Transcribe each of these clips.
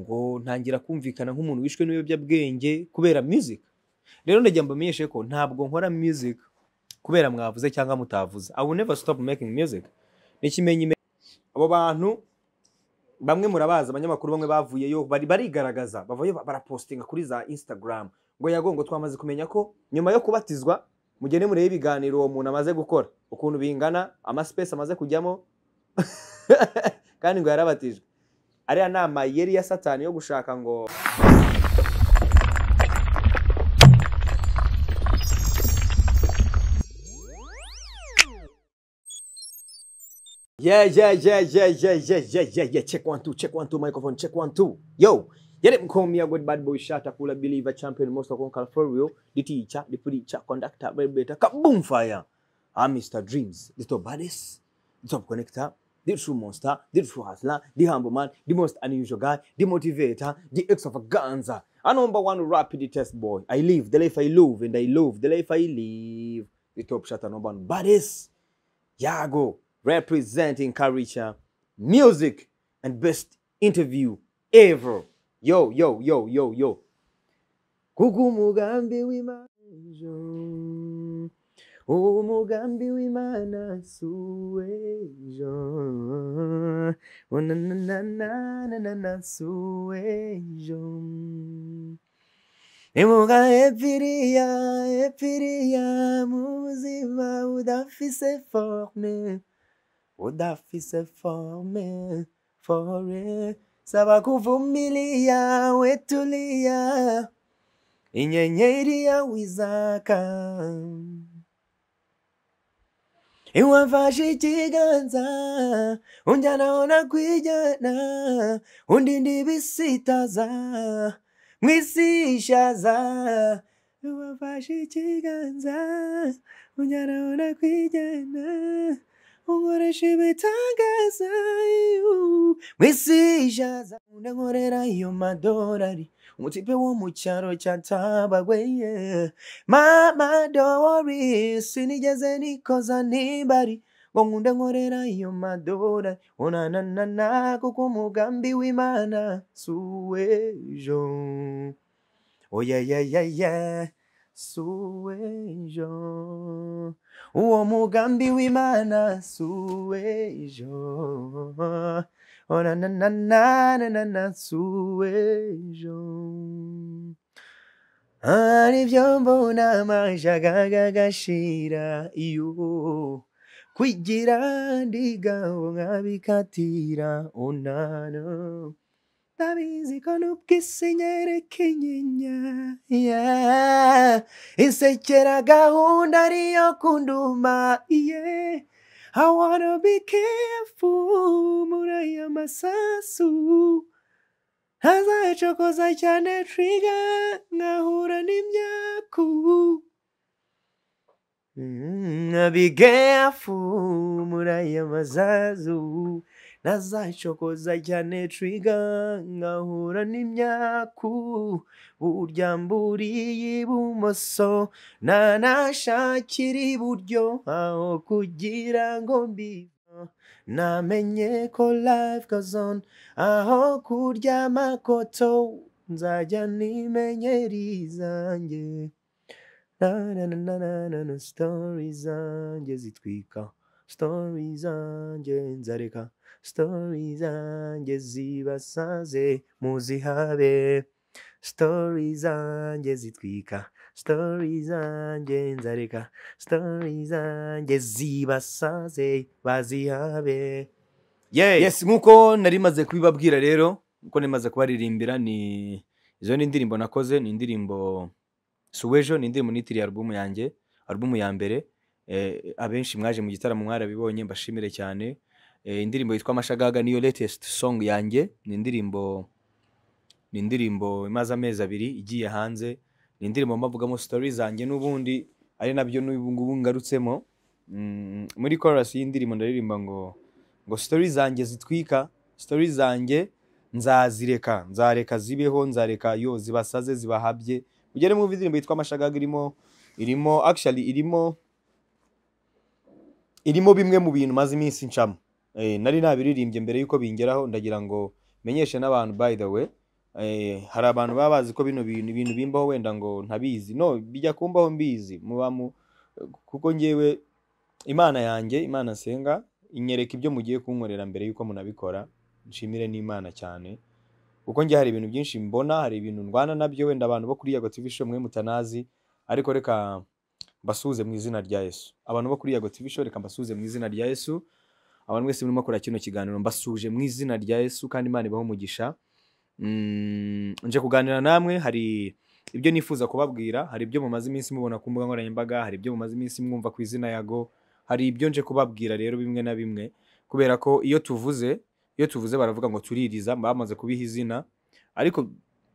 ngo ntangira kumvikana nk'umuntu wishwe n'ibiyobyabwenge kubera music. Rero ndagira mbamenyeshe ko ntabwo nkora music kubera mwavuze cyangwa mutavuze. I will never stop making music. N'ikimenyi abo bantu bamwe murabazi abanyamakuru bamwe bavuyeyo bari barigaragaza bavayo barapostinga kuri za instagram. Ngo yago ngo twamaze kumenya ko nyuma yo kubatizwa mugende murebe ibiganiro uwo muntu amaze gukora. Ukuntu bingana amaspace amaze kujyamo. Kandi ngo yarabatijwe. Ariya nama yari ya satani yo gushaka ngo Yeah, yeah, yeah, yeah, yeah, yeah, yeah, yeah, yeah. Check one, two, check one, two, microphone, check one, two. Yo, yeah, them call me a good bad boy a cooler believer, champion, most of all, for real, the teacher, the preacher, conductor, vibrator, kaboom fire. I'm Mr. Dreams, the top baddest, the top connector, the true monster, the true hustler, the humble man, the most unusual guy, the motivator, the extravaganza, a number one rapid test boy. I live the life I love, and I love the life I live. The top shot, number one baddest. Yago, representing Karicha, music and best interview ever. Yo, yo, yo, yo, yo. Kuku umugambi w'imana si uw'ejo oh, nananana si uw'ejo imuga epiriya epiriya mu buzima budafise forme udafise forme fore saba kuvumiliya wetuliya inyenyeri ya wizaka. wamfashe ikiganza unjyanaho nakwijyana undinda ibisitaza mu isi ishaza wamfashe ikiganza unjyanaho nakwijyana unkoresha ibitangaza mu isi ishaza unankorera iyo madorari. umutipe wo mu cyaro cya tabagwe mama dowori sinigeze nikoza ntibari ngo nkunde nkorera iyo madora onananana kuko umugambi w'imana si uw'ejo oyayayaya si uw'ejo uwo mugambi w'imana si uw'ejo Oh na na na na na na na suejon. Ari vyombo maja gaga gashira iyo. Kwigira ndigabo nkabikatira onana. ndabizi ko n'ubw'isi nyerekeye yeah. insechera gahunda ariyo kunduma iye yeah. I wanna be careful muri aya masasu. Ntazacokoza cyane trigger nkahura n'imyaku Mm, be careful muri aya masasu ntazacokoza cyane trigger nkahura n'imyaku burya mburiye ibumoso. Nanashakira iburyo aho kugira ngo mbiva namenye ko life goes on aho kurya amakoto nzajya nimenyera izanjye na story zanjye zitwika story zanjye nzareka. Story zanjye zibasaze muzihabe story zanjye zitwika story zanjye nzareka story zanjye zibasaze bazihabe yeah. yes nk'uko nari maze kubibabwira rero nk'uko nari maze kubaririmbira ni izo ni indirimbo nakoze ni indirimbo suwejo ni indirimbo nitiriye alubumu yanjye alubumu ya mbere. Eh, abenshi mwaje mu gitaramo mwarabibonye mbashimire cyane. Indirimbo yitwa amashagaga niyo latest song yanjye. Ni indirimbo ni indirimbo imaze amezi abiri igiye hanze. Ni indirimbo mbavugamo story zanjye n'ubundi ari na byo n'ubu ngarutsemo. Mm, muri chorus y'indirimbo ndaririmba ngo ngo story zanjye zitwika story zanjye nzazireka nzareka zibeho nzareka yo zibasaze zibahabye. Ugere mu indirimbo yitwa amashagaga irimo irimo actually irimo irimo bimwe mu bintu maze iminsi ncamo. Nari nabiririmbye mbere yuko bingeraho ndagira ngo menyeshe n'abantu by the way. Eh, hari abantu baba bazi ko bino bintu ibintu bimbaho wenda ngo ntabizi. No bijya kumbaho mbizi muba mu kuko ngewe imana yanjye imana nsenga inyereka ibyo mugiye kunkorera mbere yuko munabikora nshimire n'imana cyane. Kuko njye hari ibintu byinshi mbona hari ibintu ndwana na byo wenda abantu bo kuri Yago mwe mutanazi ariko reka mbasuhuze mu izina rya Yesu. Abantu bo kuri Yago reka mbasuhuze mu izina rya Yesu. Abantu mwese murimo kora kino kiganiro mbasuje mu izina rya Yesu kandi Imana ibaho umugisha. Mm, nje kuganira namwe hari ibyo nifuza kubabwira hari ibyo mumaze iminsi mubona ku mbuga nkoranyambaga hari ibyo mumaze iminsi mwumva ku izina yago hari ibyo nje kubabwira rero bimwe na bimwe. Kubera ko iyo tuvuze iyo tuvuze baravuga ngo tuririza bamaze kubiha izina. Ariko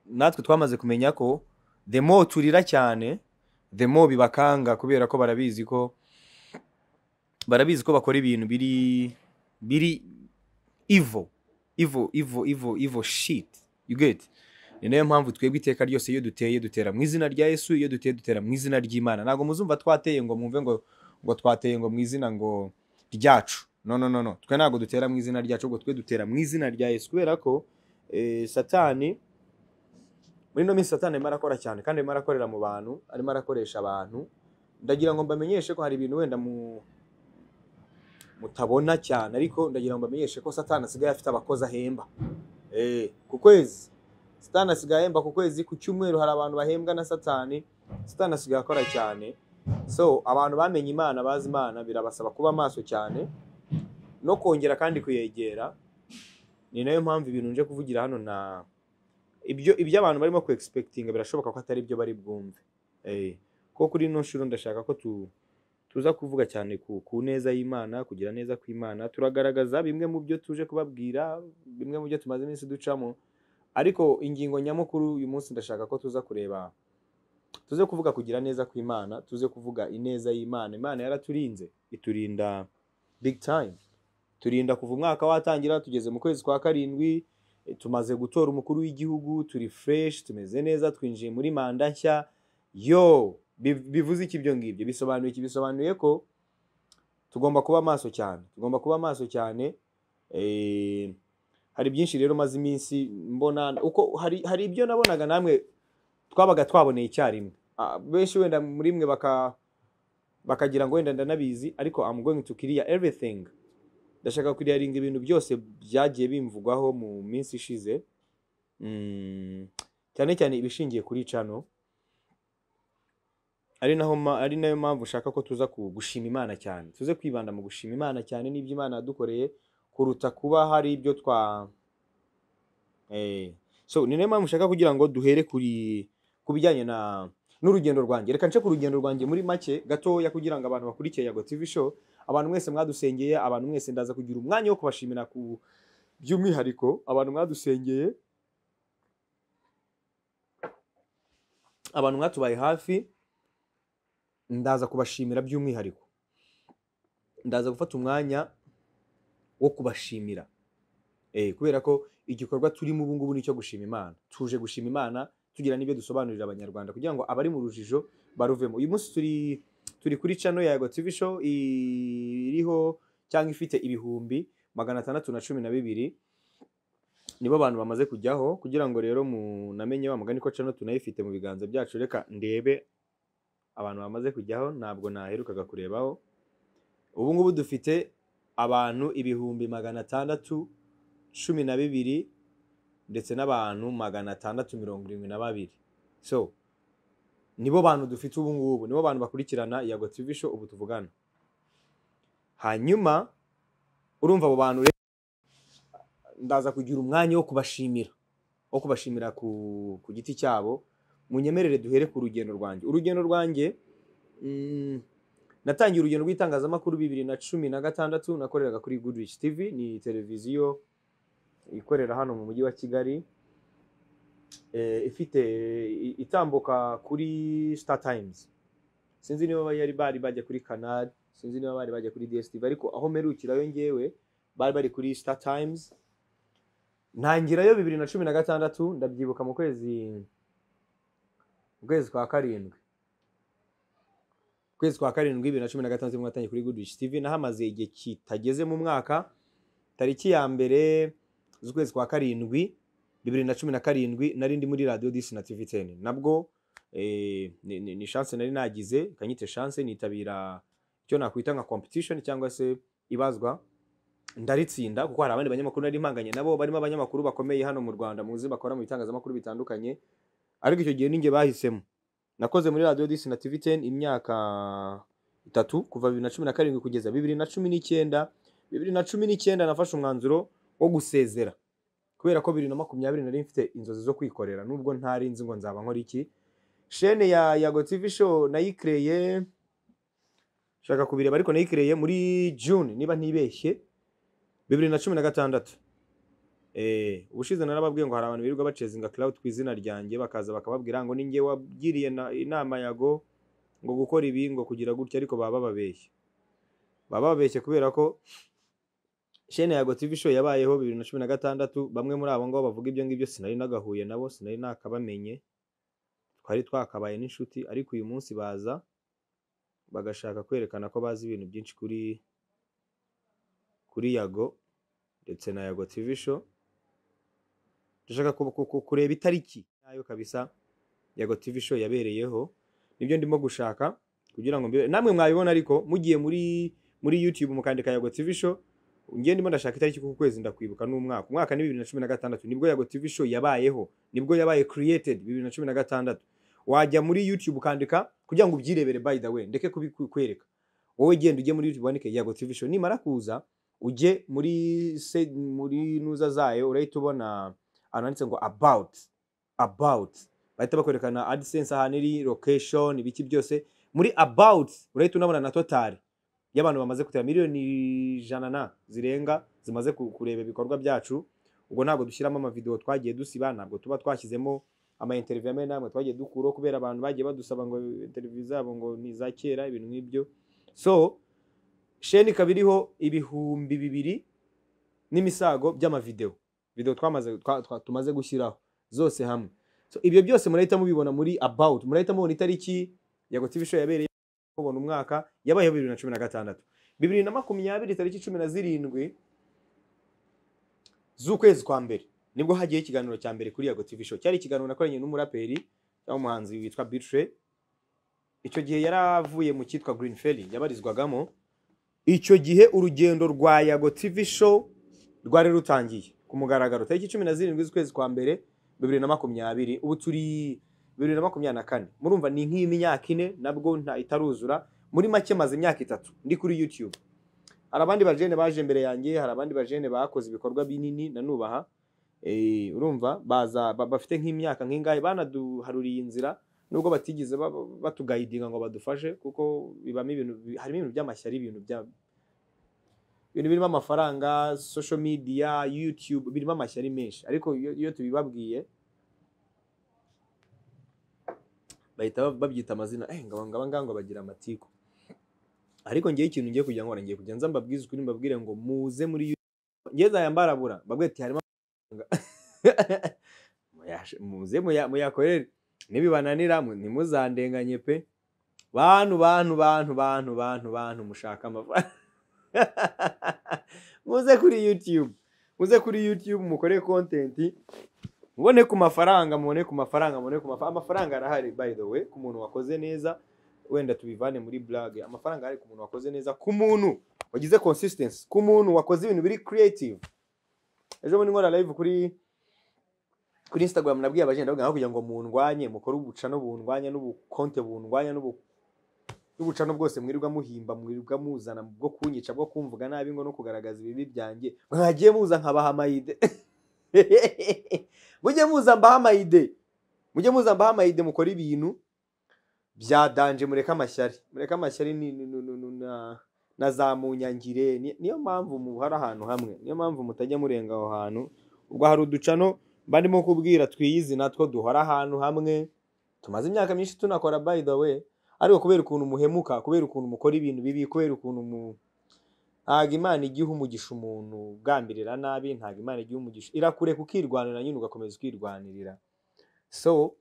natwe twamaze kumenya ko the more turira cyane the more bibakanga kubera ko barabizi ko barabizi ko bakora ibintu biri biri evil evil evil evil evil shit. You get? Ni na yo mpamvu twebwe iteka ryose iyo duteye dutera mu izina rya Yesu iyo duteye dutera mu izina ry'Imana. Ntabwo muzumva twateye ngo mwumve ngo ngo twateye ngo mu izina ngo ryacu. No no no no. Twe ntabwo dutera mu izina ryacu ahubwo twe dutera mu izina rya Yesu. Kubera ko eh, satani muri ino minsi satani arimo arakora cyane kandi arimo arakorera mu bantu arimo arakoresha abantu. Ndagira ngo mbamenyeshe ko hari ibintu wenda mu mutabona cyane ariko ndagira ngo mbamenyeshe ko satani asigaye afite abakozi ahemba. Eh, ku kwezi. Satani asigaye ahemba ku kwezi ku cyumweru hari abantu bahembwa na satani. Satani asigaye akora cyane. So abantu bamenye imana bazi imana birabasaba kuba maso cyane no kongera kandi kuyegera. Ni na yo mpamvu ibintu nje kuvugira hano na ibyo ibyo abantu barimo ku expectinga birashoboka ko atari byo bari bwumve. Eh ko kuri ino nshuro ndashaka ko tu tuza kuvuga cyane ku, neza y'Imana kugira neza kw'Imana. Turagaragaza bimwe mu byo tuje kubabwira bimwe mu byo tumaze iminsi ducamo. Ariko ingingo nyamukuru uyu munsi ndashaka ko tuza kureba tuze kuvuga kugira neza kw'Imana tuze kuvuga ineza y'Imana. Imana yaraturinze iturinda big time. Turinda kuva umwaka watangira tugeze mu kwezi kwa karindwi tumaze gutora umukuru w'igihugu turi fresh tumeze neza twinjiye muri manda nshya. Yo! Bivuze iki ibyo ngibyo? Bisobanuye iki? Bisobanuye ko tugomba kuba maso cyane. Tugomba kuba maso cyane eh, hari byinshi rero maze iminsi mbona uko hari ibyo nabonaga namwe twabaga twaboneye icyarimwe. Benshi wenda muri mwe baka bakagira ngo wenda ndanabizi ariko I'm going to clear everything. Ndashaka kuriyaringa ibintu byose byagiye bimvugwaho mu minsi ishize. Mm, cyane cyane ibishingiye kuri cano ari naho ari na yo mpamvu ushaka ko tuza gushima Imana cyane. Tuze kwibanda mu gushima Imana cyane n'ibyo Imana yadukoreye kuruta kuba hari ibyo twa eh so ni na yo mpamvu ushaka kugira ngo duhere kuri ku bijyanye na n'urugendo rwanjye. Reka nce ku rugendo rwanjye muri make gatoya kugira ngo abantu bakurikiye Yago TV show. Abantu mwese mwadusengeye abantu mwese ndaza kugira umwanya wo kubashimira ku by'umwihariko abantu mwadusengeye abantu mwatubaye hafi. Ndaza kubashimira by'umwihariko. Ndaza gufata umwanya wo kubashimira. Eh, kubera ko igikorwa turimo ubu ngubu ni icyo gushima Imana. Tuje gushima Imana tugira n'ibyo dusobanurira abanyarwanda kugira ngo abari mu rujijo baruvemo. Uyu munsi turi turi kuri channel ya Yago TV iriho cyangwa ifite ibihumbi magana atandatu na cumi na bibiri nibo abantu bamaze kujyaho kugira ngo rero munamenye wa mugani ko channel tunayifite mu biganza byacu reka ndebe abantu bamaze kujyaho ntabwo naherukaga kurebaho. Ubu ngubu dufite abantu ibihumbi magana atandatu cumi na bibiri ndetse n'abantu magana atandatu mirongo irindwi na babiri. So nibo bantu dufite ubu ngubu nibo bantu bakurikirana Yago TV ubu tuvugana. Hanyuma urumva abo bantu ndaza kugira umwanya wo kubashimira wo kubashimira ku, ku giti cyabo munyemerere duhere ku rugendo rwanjye. Urugendo rwanjye mm, natangiye urugendo rw'itangazamakuru bibiri na cumi na gatandatu nakoreraga kuri Goodrich TV ni televiziyo ikorera hano mu mujyi wa Kigali eh, ifite itambuka kuri Star Times. Sinzi niba yari bari bajya kuri Canal sinzi niba bari bajya kuri DSTV ariko aho mperukirayo ngewe bari bari kuri Star Times. Ntangirayo bibiri na cumi na gatandatu ndabyibuka mu kwezi mu kwezi kwa karindwi. Ukwezi kwa karindwi bibiri na cumi na gatandatu ni bwo natangiye kuri Goodrich TV nahamaze igihe kitageze mu mwaka tariki ya mbere z'ukwezi kwa karindwi bibiri na cumi na karindwi nari ndi muri radiyo disi na tv teni nabwo eh, ni, chance nari nagize kanyite chance nitabira icyo nakwita nka competition cyangwa se ibazwa. Ndaritsinda kuko hari abandi banyamakuru nari mpanganye nabo barimo abanyamakuru bakomeye hano mu Rwanda muzi bakora mu bitangazamakuru bitandukanye. Ariko icyo gihe ninjye bahisemo. Nakoze muri radiyo disi na tv teni imyaka itatu kuva bibiri na cumi na karindwi kugeza bibiri na cumi n'icyenda. Bibiri na cumi n'icyenda nafashe umwanzuro wo gusezera. Kubera ko bibiri na makumyabiri nari mfite inzozi zo kwikorera nubwo ntari nzi ngo nzaba nkora iki. Shene ya yago tv show nayikreye shaka kubireba ariko nayikreye muri june niba ntibeshye. Bibiri na cumi na gatandatu. Ubushize narababwiye ngo hari abantu birirwa bacezinga cloud ku izina ryanjye bakaza bakababwira ngo ninjye wabwiriye na- inama yago ngo gukora ibi ngo kugira gutya ariko baba bababeshye. Baba babeshye kubera ko shene yago tv show yabayeho bibiri na cumi na gatandatu bamwe muri abo ngabo bavuga ibyo ngibyo sinari nagahuye nabo sinari nakabamenye twari twakabaye n'inshuti ariko uyu munsi baza bagashaka kwerekana ko bazi ibintu byinshi kuri kuri yago ndetse na yago tv show. Ku- kureba itariki yayo kabisa yago tv show yabereyeho ni byo ndimo gushaka kugira ngo namwe mwabibona ariko mugiye muri muri youtube mukandika yago tv show ngiye ndimo ndashaka itariki kuko kwezi ndakwibuka n'umwaka umwaka ni bibiri na cumi na gatandatu ni bwo yago tv show yabayeho ni bwo yabaye created bibiri na cumi na gatandatu. Wajya muri youtube ukandika kugira ngo ubyirebere by the way ndeke kubikwereka wowe genda ujye muri youtube wandike yago tv show nimara kuza ujye muri se, muri nuza zayo urahita ubona ahantu handitse ngo about about. Bahita bakwerekana adsense ahantu iri location ibiki byose. Muri about urahita unabona na total. Y'abantu bamaze kutera miliyoni ijana na zirenga zimaze ku- kureba ibikorwa byacu. Ubwo ntabwo dushyiramo amavideo twagiye dusiba ntabwo tuba twashyizemo ama interview amwe n'amwe twagiye dukuraho kubera abantu bagiye badusaba ngo interview zabo ngo ni iza kera ibintu nk'ibyo. So sheni ikaba iriho ibihumbi bibiri n'imisago by'amavideo video twamaze twa, twa, tumaze gushyiraho. Zose hamwe. So ibyo byose murahita mubibona muri about. Murahita mubona itariki yago tv show yabereye mubona umwaka bibiri na makumyabiri tariki cumi na zirindwi z'ukwezi kwa mbere. Nibwo hagiyeho ikiganiro cya mbere kuri yago tv show. Cyari ikiganiro nakoranye n'umuraperi cyangwa umuhanzi witwa bitre icyo gihe yari avuye mu cyitwa green ferry yabarizwagamo. Icyo gihe urugendo rwa yago tv show rwari rutangiye. Ku mugaragaro tariki cumi na zirindwi z'ukwezi kwa mbere bibiri na makumyabiri ubu turi bibiri na makumyabiri na kane. Murumva ni nk'imyaka ine nabwo nta itaruzura muri make maze imyaka itatu. Ndi kuri youtube. Hari abandi bajene baje imbere yanjye hari abandi bajene bakoze ibikorwa binini nanubaha Eh, urumva baza ba- bafite nk'imyaka nk'ingahe? Banaduharuriye inzira nubwo batigeze ba- ba- batugayidinga ngo badufashe kuko bibamo ibintu bi- harimo ibintu by'amashyari ibintu ibintu birimo amafaranga social media youtube birimo amashyari menshi. Ariko iyo, tubibabwiye bahita ba- babyita amazina. Eh ngaba ngaba ngaba bagira amatiku ariko ngiye ikintu ngiye kugira ngo ngiye kujya nza mbabwize ukuri mbabwire ngo muze muri YouTube. ngiye zaya mbarabura mbabwire ati harimo amafaranga." Muyashe- muze muya- muyakorere. Nibibananira mu- ntimuzandenganye pe. Bantu bantu bantu bantu bantu bantu mushaka amafaranga. muze kuri youtube. Muze kuri youtube mukore content. Mubone ku mafaranga mubone ku mafaranga mubone ku mafaranga amafaranga arahari by the way ku muntu wakoze neza wenda tubivane muri blague amafaranga ari ku muntu wakoze neza ku muntu wagize consistency ku muntu wakoze ibintu biri creative. Ejo bundi nkora live kuri kuri instagram nabwiye abagenda bavuga kugira ngo mundwanye mukore ubucano bundwanya n'ubukonte bundwanya n'ubu n'ubucano bwose mwirirwa muhimba mwirirwa muzana bwo kunyica bwo kumvuga nabi ngo no kugaragaza ibibi byanjye. Mwagiye muza nkabaha amayide. Mujye muza mbaha amayide. Mujye muza mbaha amayide mukora ibintu bya danje mureke amashyari. Mureke amashyari na, za munyangire. Ni- niyo mpamvu muhari ahantu hamwe. Niyo mpamvu mutajya murenga aho hantu. Ubwo hari uducano mba ndimo kubwira twiyizi natwo duhora ahantu hamwe. Tumaze imyaka myinshi tunakora by the way. Ariko kubera ukuntu muhemuka kubera ukuntu mukora ibintu bibi kubera ukuntu mu ntabwo imana igiha umugisha umuntu ugambirira nabi ntabwo imana igiha umugisha. Irakureka ukirwanira nyine ugakomeza ukirwanirira. So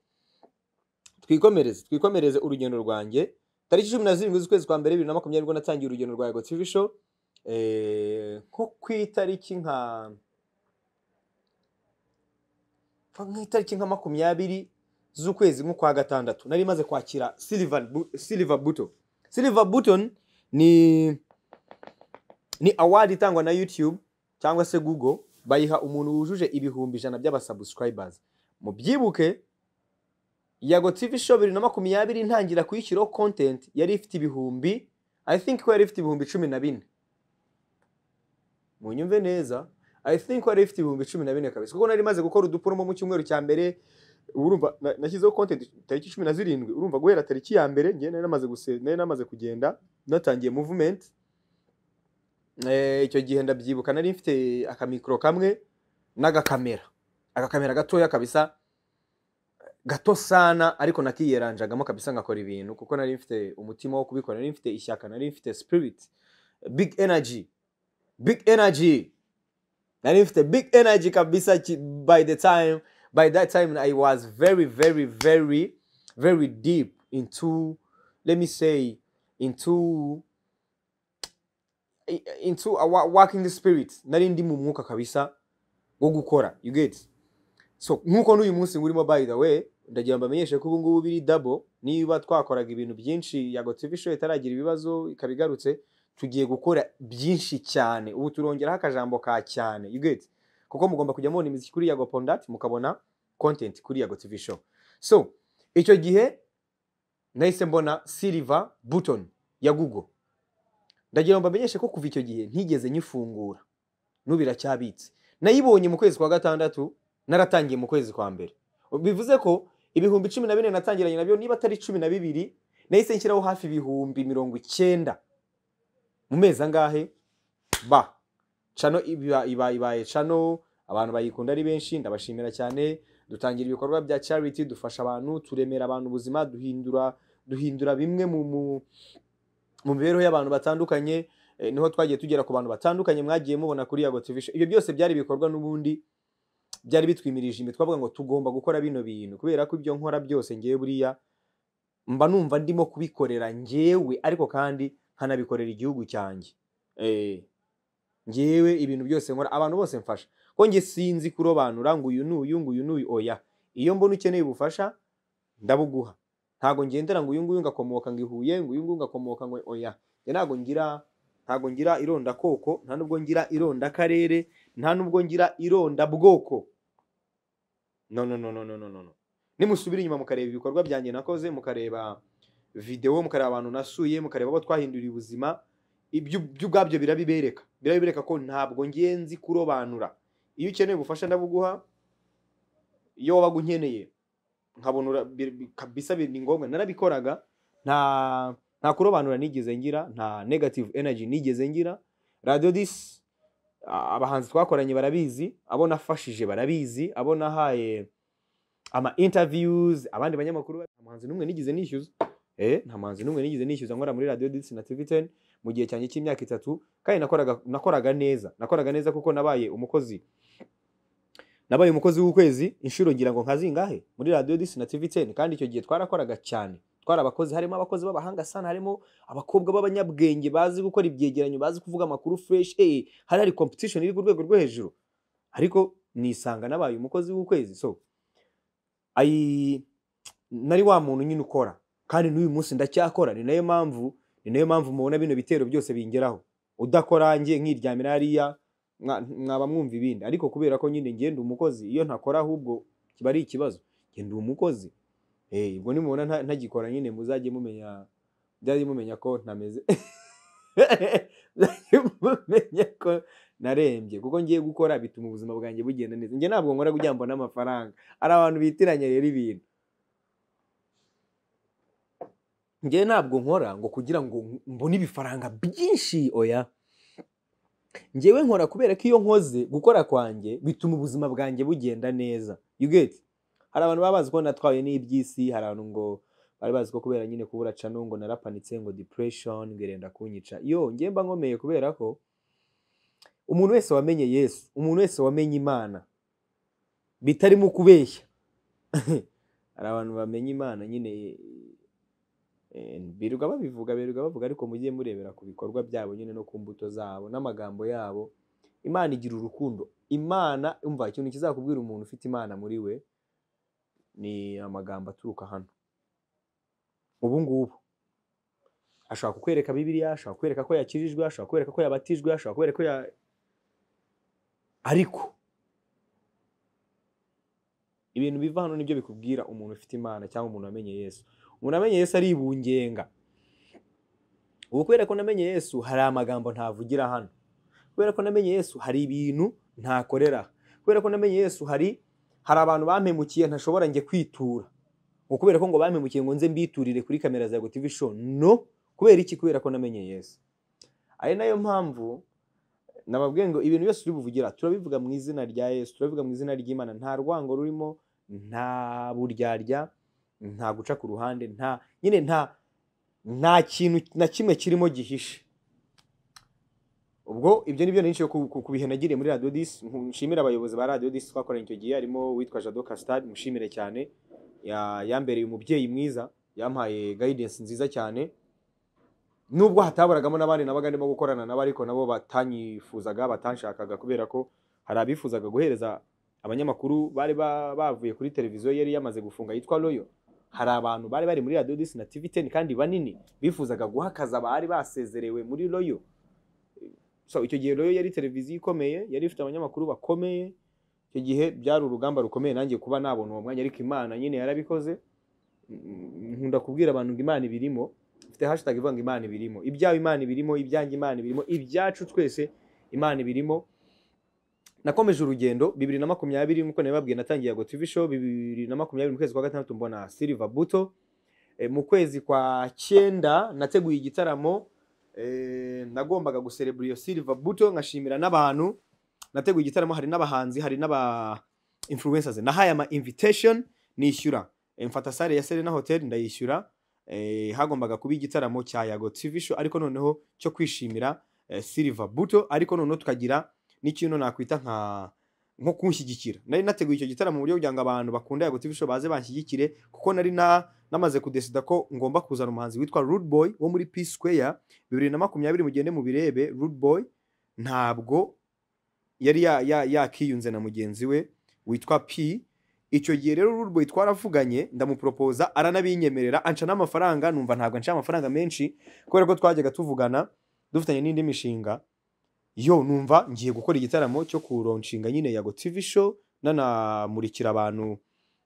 twikomereze twikomereze urugendo rwanjye. Tariki cumi na zirindwi z'ukwezi kwa mbere bibiri na makumyabiri ubwo natangiye urugendo rwa Yego TV show nko ku itariki nka nk'itariki nka makumyabiri z'ukwezi nko kwa gatandatu nari maze kwakira silver, bu- silver button. Ni ni award itangwa na youtube cyangwa se google bayiha umuntu wujuje ibihumbi ijana by'abasubscribers. Mubyibuke yago tv show bibiri na makumyabiri ntangira kuyishyiraho content yari ifite ibihumbi i think ko yari ifite ibihumbi cumi na bine. Munyumve neza i think ko yari ifite ibihumbi cumi na bine kabisa. Kuko nari maze gukora uduporomo mu cyumweru cya mbere urumva na- nashyizeho content tariki cumi na zirindwi. Urumva guhera tariki ya mbere njye nari namaze nari namaze kugenda natangiye movement. Eh, icyo gihe ndabyibuka nari mfite akamikoro kamwe n'agakamera. Agakamera gatoya kabisa gato sana ariko nakiyeranjagamo kabisa ngakora ibintu kuko nari mfite umutima wo kubikora nari mfite ishyaka nari mfite spirit. Big energy. Big energy. Nari mfite big energy kabisa by the time by that time i was very very very very deep into let me say into into a wa- working the spirit. Nari ndi mu mwuka kabisa wo gukora you get? So nk'uko n'uyu munsi ngurimo by the way ndagira mbamenyeshe ko ubu ngubu biri double. Niba twakoraga ibintu byinshi yago tv show itaragira ibibazo ikaba igarutse tugiye gukora byinshi cyane. Ubu turongeraho akajambo ka cyane you get? Kuko mugomba kujya mubona imiziki kuri yago pondat mukabona content kuri yago tv show. So icyo gihe nahise mbona silver button ya google. Ndagira ngo mbamenyeshe ko kuva icyo gihe ntigeze nyifungura. N'ubu iracyabitse nayibonye mu kwezi kwa gatandatu naratangiye mu kwezi kwa mbere. Bivuze ko ibihumbi cumi na bine natangiranye na byo niba atari cumi na bibiri nahise nshyiraho hafi ibihumbi mirongo icyenda. Mu mezi angahe? Ba. Cano iba iba ibaye cano abantu bayikunda ari benshi ndabashimira cyane. Dutangira ibikorwa bya charity dufasha abantu turemera abantu ubuzima duhindura duhindura bimwe mu mibereho y'abantu batandukanye. Eh, ni ho twagiye tugera ku bantu batandukanye mwagiye mubona kuri yago tv ibyo byose byari ibikorwa n'ubundi byari bitwimirije imbere twavuga ngo tugomba gukora bino bintu. Kubera ko ibyo nkora byose ngewe buriya mba numva ndimo kubikorera ngewe ariko kandi nkanabikorera igihugu cyanjye. Eh ngewe ibintu byose nkora abantu bose mfasha. ko njye sinzi kurobanura ngo uyu ni uyu ngo uyu ni uyu oya. Iyo mbona ukeneye ubufasha ndabuguha. Ntabwo ngendera ngo uyu nguyu ngakomoka ngo ihuye ngo uyu nguyu ngakomoka ngo oya. Ntabwo ngira ntabwo ngira ironda koko nta nubwo ngira ironda karere nta nubwo ngira ironda bwoko. No no no no no no nimusubira inyuma mukareba ibikorwa byanjye nakoze mukareba videwo mukareba abantu nasuye mukareba abo twahinduriye ubuzima. Ibyo ubwabyo birabibereka. Birabibereka ko ntabwo ngenzi kurobanura. Iyo ukeneye ubufasha ndabuguha iyo wabaga unkeneye nkabona kabisa bi- ni ngombwa. Narabikoraga nta nta kurobanura nigeze ngira nta negative energy nigeze ngira. Radio dis a- abahanzi twakoranye barabizi abo nafashije barabizi abo nahaye ama interviews abandi banyamakuru nta muhanzi n'umwe nigeze nishyuza. Eh nta muhanzi n'umwe nigeze nishyuza nkora muri radio dis na tv10 mu gihe cyanjye cy'imyaka itatu. Kandi nakoraga nakoraga neza. Nakoraga neza kuko nabaye umukozi nabaye umukozi w'ukwezi inshuro ngira ngo nka zingahe muri radio dis na tv10 kandi icyo gihe twarakoraga cyane. Twari abakozi harimo abakozi b'abahanga sana harimo abakobwa b'abanyabwenge bazi gukora ibyegeranyo bazi kuvuga amakuru fresh. Eh hari hari competition iri ku rwego rwo hejuru. Ariko nisanga nabaye umukozi w'ukwezi. So ayi nari wa muntu nyine ukora. Kandi n'uyu munsi ndacyakora. Ni na yo mpamvu ni na yo mpamvu mubona bino bitero byose bingeraho. Udakora njye nkiryamira hariya mwaba mwumva ibindi. Ariko kubera ko nyine ngenda umukozi iyo ntakora ahubwo kiba ari ikibazo ngenda umukozi. Eh ubwo nimubona nta- ntagikora nyine muzajye mumenya muzajye mumenya ko ntameze. Mumenya ko narembye kuko ngiye gukora bituma ubuzima bwanjye bugenda neza. Njye ntabwo nkora kugira ngo mbone amafaranga. Hari abantu bitiranya rero ibintu. Njye ntabwo nkora ngo kugira ngo mbone ibifaranga byinshi oya. Njyewe nkora kubera ko iyo nkoze gukora kwanjye bituma ubuzima bwanjye bugenda neza. You get? Hari abantu baba bazi ko natwaye n'iby'isi hari abantu ngo bari bazi ko kubera nyine kubura cano ngo narapanitse ngo depression ngo irenda kunyica. Yo njye mba nkomeye kubera ko umuntu wese wamenye yesu umuntu wese wamenye imana bitarimo kubeshya. Hari abantu bamenya imana nyine birirwa babivuga birirwa bavuga ariko mujye murebera ku bikorwa byabo nyine no ku mbuto zabo n'amagambo yabo. Imana igira urukundo. Imana umva ikintu kizakubwira umuntu ufite imana muri we ni amagambo aturuka hano. Ubu ngubu ashobora kukwereka bibiliya ashobora kukwereka ko yakirijwe ashobora kukwereka ko yabatijwe ashobora kukwereka ko ya ariko ibintu biva hano ni byo bikubwira umuntu ufite imana cyangwa umuntu wamenye yesu. Umuntu wamenye yesu aribungenga ubu kubera ko namenye yesu hari amagambo ntavugira hano. Kubera ko namenye yesu hari ibintu ntakorera. Kubera ko namenye yesu hari hari abantu bampemukiye ntashobora njye kwitura. Ngo kubera ko ngo bampemukiye ngo nze mbiturire kuri kamera za TV show no. Kubera iki? Kubera ko namenye yesu. Ari na yo mpamvu nababwiye ngo ibintu byose turi buvugira turabivuga mu izina rya yesu turabivuga mu izina ry'imana. Nta rwango rurimo nta buryarya nta guca ku ruhande nta nyine nta nta kintu na kimwe kirimo gihishe. Ubwo ibyo ni byo nishyuye ku, bihe nagiriye muri radio disi nshimira abayobozi ba radio disi twakoranye icyo gihe harimo uwitwa jado castad mushimire cyane. Ya- yambereye umubyeyi mwiza yampaye guidance nziza cyane. Nubwo hataburagamo n'abandi nabaga ndimo gukorana nabo ariko nabo batanyifuzaga batanshakaga kubera ko hari abifuzaga guhereza abanyamakuru bari ba- bavuye kuri televiziyo yari yamaze gufunga yitwa royo hari abantu bari bari muri radio disi na tv 10 kandi banini bifuzaga guha akazi abari basezerewe muri royo icyo gihe royo yari televiziyo ikomeye yari ifite abanyamakuru bakomeye. Icyo gihe byari urugamba rukomeye nanjye kuba nabona uwo mwanya ariko imana nyine yarabikoze. Nkunda kubwira abantu ngo imana ibirimo mfite hashtag ivuga ngo imana ibirimo. Ibyawe imana ibirimo ibyanjye imana ibirimo ibyacu twese imana ibirimo. Nakomeje urugendo bibiri na makumyabiri nk'uko nabibabwiye natangiye yago tv show bibiri na makumyabiri mu kwezi kwa gatandatu mbona silver buto. E, mu kwezi kwa cyenda nateguye igitaramo e, nagombaga guserebura iyo silver buto nkashimira n'abantu. Nateguye igitaramo hari n'abahanzi hari n'aba influencers. Nahaye ama invitation nishyura. E, mfata sale ya Serena Hotel ndayishyura. Eh, hagombaga kuba igitaramo cya Yago TV show ariko noneho cyo kwishimira eh, Silver Buto ariko noneho tukagira n'ikintu nakwita nka nko kunshyigikira. Nari nateguye icyo gitaramo mu buryo kugira ngo abantu bakunda Yago TV show baze banshyigikire kuko nari na namaze kudesida ko ngomba kuzana umuhanzi witwa Rude Boy wo muri P Square bibiri na makumyabiri mugende mu birebe Rude Boy ntabwo yari ya- ya- yakiyunze na mugenzi we witwa P. Icyo gihe rero Rude Boy twaravuganye ndamuporopoza aranabinyemerera anca n'amafaranga numva ntabwo anca amafaranga menshi kubera ko twajyaga tuvugana dufitanye n'indi mishinga. Yo numva ngiye gukora igitaramo cyo kuronshinga nyine yago TV show nanamurikira abantu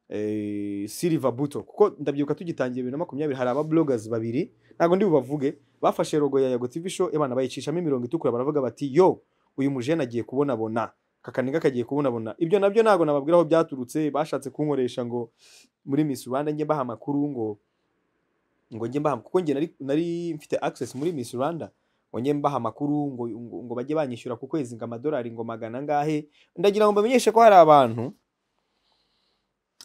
eh, Silver Buto. Kuko ndabyibuka tugitangiye bibiri na makumyabiri hari aba bloggers babiri ntabwo ndi bubavuge. Bafashe logo ya yago TV show ebana bayicishamo imirongo itukura baravuga bati yo uyu mujene agiye kubonabona. Kakaniga kagiye kubonabona. Ibyo na byo ntabwo nababwira aho byaturutse bashatse kunkoresha ngo muri Miss Rwanda njye mbaha amakuru ngo ngo njye mbaha kuko njye nari mfite access muri Miss Rwanda. Njye mbaha amakuru ngo, ngo, bajye banyishyura ku kwezi ngo amadolari ngo magana angahe ndagira ngo mbamenyeshe ko hari abantu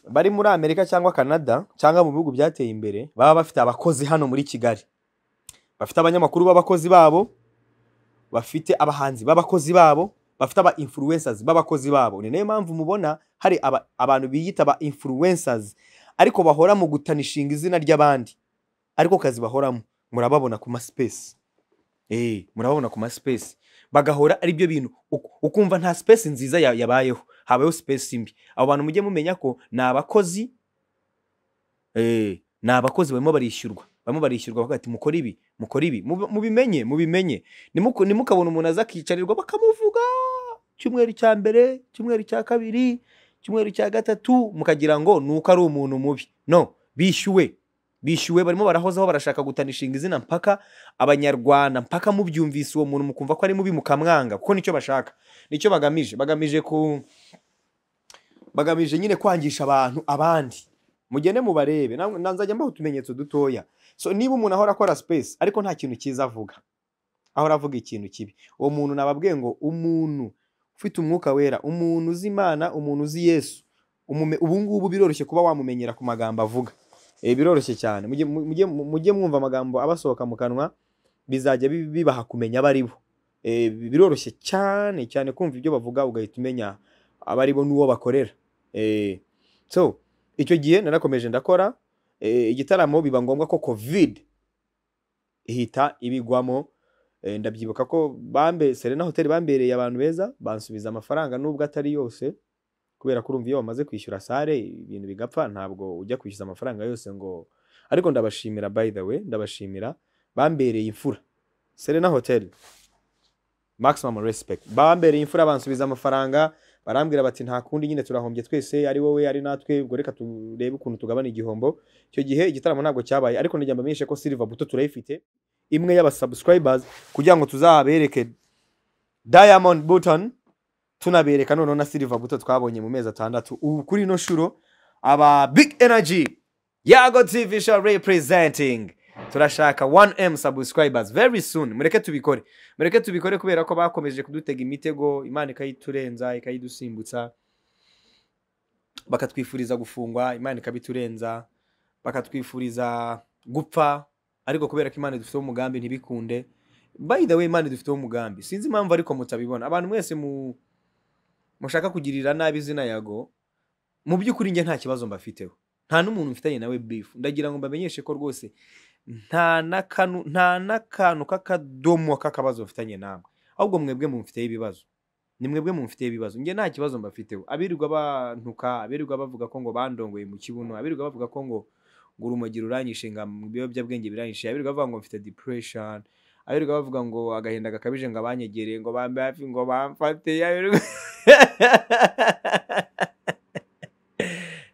bari muri Amerika cyangwa Canada cyangwa mu bihugu byateye imbere baba bafite abakozi hano muri Kigali. Bafite abanyamakuru b'abakozi babo bafite abahanzi b'abakozi babo bafite aba influencers b'abakozi babo. Ni na yo mpamvu mubona hari aba, abantu biyita aba influencers ariko bahora mu gutanishinga izina ry'abandi ariko kazi bahoramo murababona ku ma space. Murababona ku ma space. Bagahora ari byo bintu. Uk- ukumva nta space nziza ya- yabayeho. Habayeho space mbi. Abo bantu mujye mumenya ko ni abakozi eh ni abakozi barimo barishyurwa. Barimo barishyurwa bavuga ati mukore ibi mukore ibi. Mubi- mubimenye mubimenye. Nimukabona umuntu aza akicarirwa bakamuvuga. Cyumweru cya mbere cyumweru cya kabiri cyumweru cya gatatu mukagira ngo ni uko ari umuntu mubi. No bishyuwe. Bishyuwe barimo barahozaho barashaka gutanishinga izina mpaka abanyarwanda mpaka mubyumvise uwo muntu mukumva ko ari mubi mukamwanga kuko ni cyo bashaka ni cyo bagamije bagamije ku bagamije nyine kwangisha abantu abandi. Mugende mubarebe nanzajya mbaho utumenyetso dutoya. So niba umuntu ahora akora space ariko nta kintu cyiza avuga ahora avuga ikintu kibi. Uwo muntu nababwiye ngo umuntu ufite umwuka wera umuntu uzi imana umuntu uzi yesu. Ubu ngubu biroroshye kuba wamumenyera ku magambo avuga. Biroroshye cyane. Mujye mwumva amagambo abasohoka mu kanwa bizajya bi- bibaha kumenya abo ari bo. Eh, biroroshye cyane cyane kumva ibyo bavuga ugahita umenya abo ari bo n'uwo bakorera. Eh, so icyo gihe narakomeje ndakora eh, igitaramo biba ngombwa ko covid ihita ibigwamo. Eh, ndabyibuka ko bambe Serena Hotel bambereye abantu beza bansubiza amafaranga nubwo atari yose. Kubera ko urumva iyo wamaze kwishyura sare ibintu bigapfa ntabwo ujya kwishyuza amafaranga yose ngo ariko ndabashimira by the way ndabashimira bambereye imfura. Serena Hotel. Maximum respect. Bambereye imfura bansubiza amafaranga barambwira bati nta kundi nyine turahombye twese ari wowe ari natwe ubwo reka turebe ukuntu tugabana igihombo. Icyo gihe igitaramo ntabwo cyabaye ariko ndagira mbamenyeshe ko silver buto turayifite imwe y'abasubscribers kugira ngo tuzabereke diamond button. Tunabereka noneho na silver buto twabonye mu mezi atandatu. Ubu kuri ino shuro aba big energy yago tv show representing. Turashaka 1m subscribers very soon. Mureke tubikore. Mureke tubikore kubera ko bakomeje kudutega imitego imana ikayiturenza ikayidusimbutsa bakatwifuriza gufungwa imana ikabiturenza bakatwifuriza gupfa ariko kubera ko imana dufiteho umugambi ntibikunde. By the way imana dufiteho umugambi. Sinzi impamvu ariko mutabibona. Abantu mwese mu mushaka kugirira nabi izina yago mu by'ukuri njye nta kibazo mbafiteho. Nta n'umuntu mfitanye nawe beef. Ndagira ngo mbamenyeshe ko rwose nta n'akantu k'akadomo k'akabazo mfitanye namwe. Ahubwo mwebwe mumfiteho ibibazo. Ni mwebwe mumfiteho ibibazo. Njye nta kibazo mbafiteho. Abirirwa bantuka abirirwa bavuga ko ngo bandongoye mu kibuno abirirwa bavuga ko ngo ngo urumogi ruranyishe nga mu biyobyabwenge biranyishe abirirwa bavuga ngo mfite depression abirirwa bavuga ngo agahinda gakabije ngo abanyegereye ngo bambe hafi ngo bamfate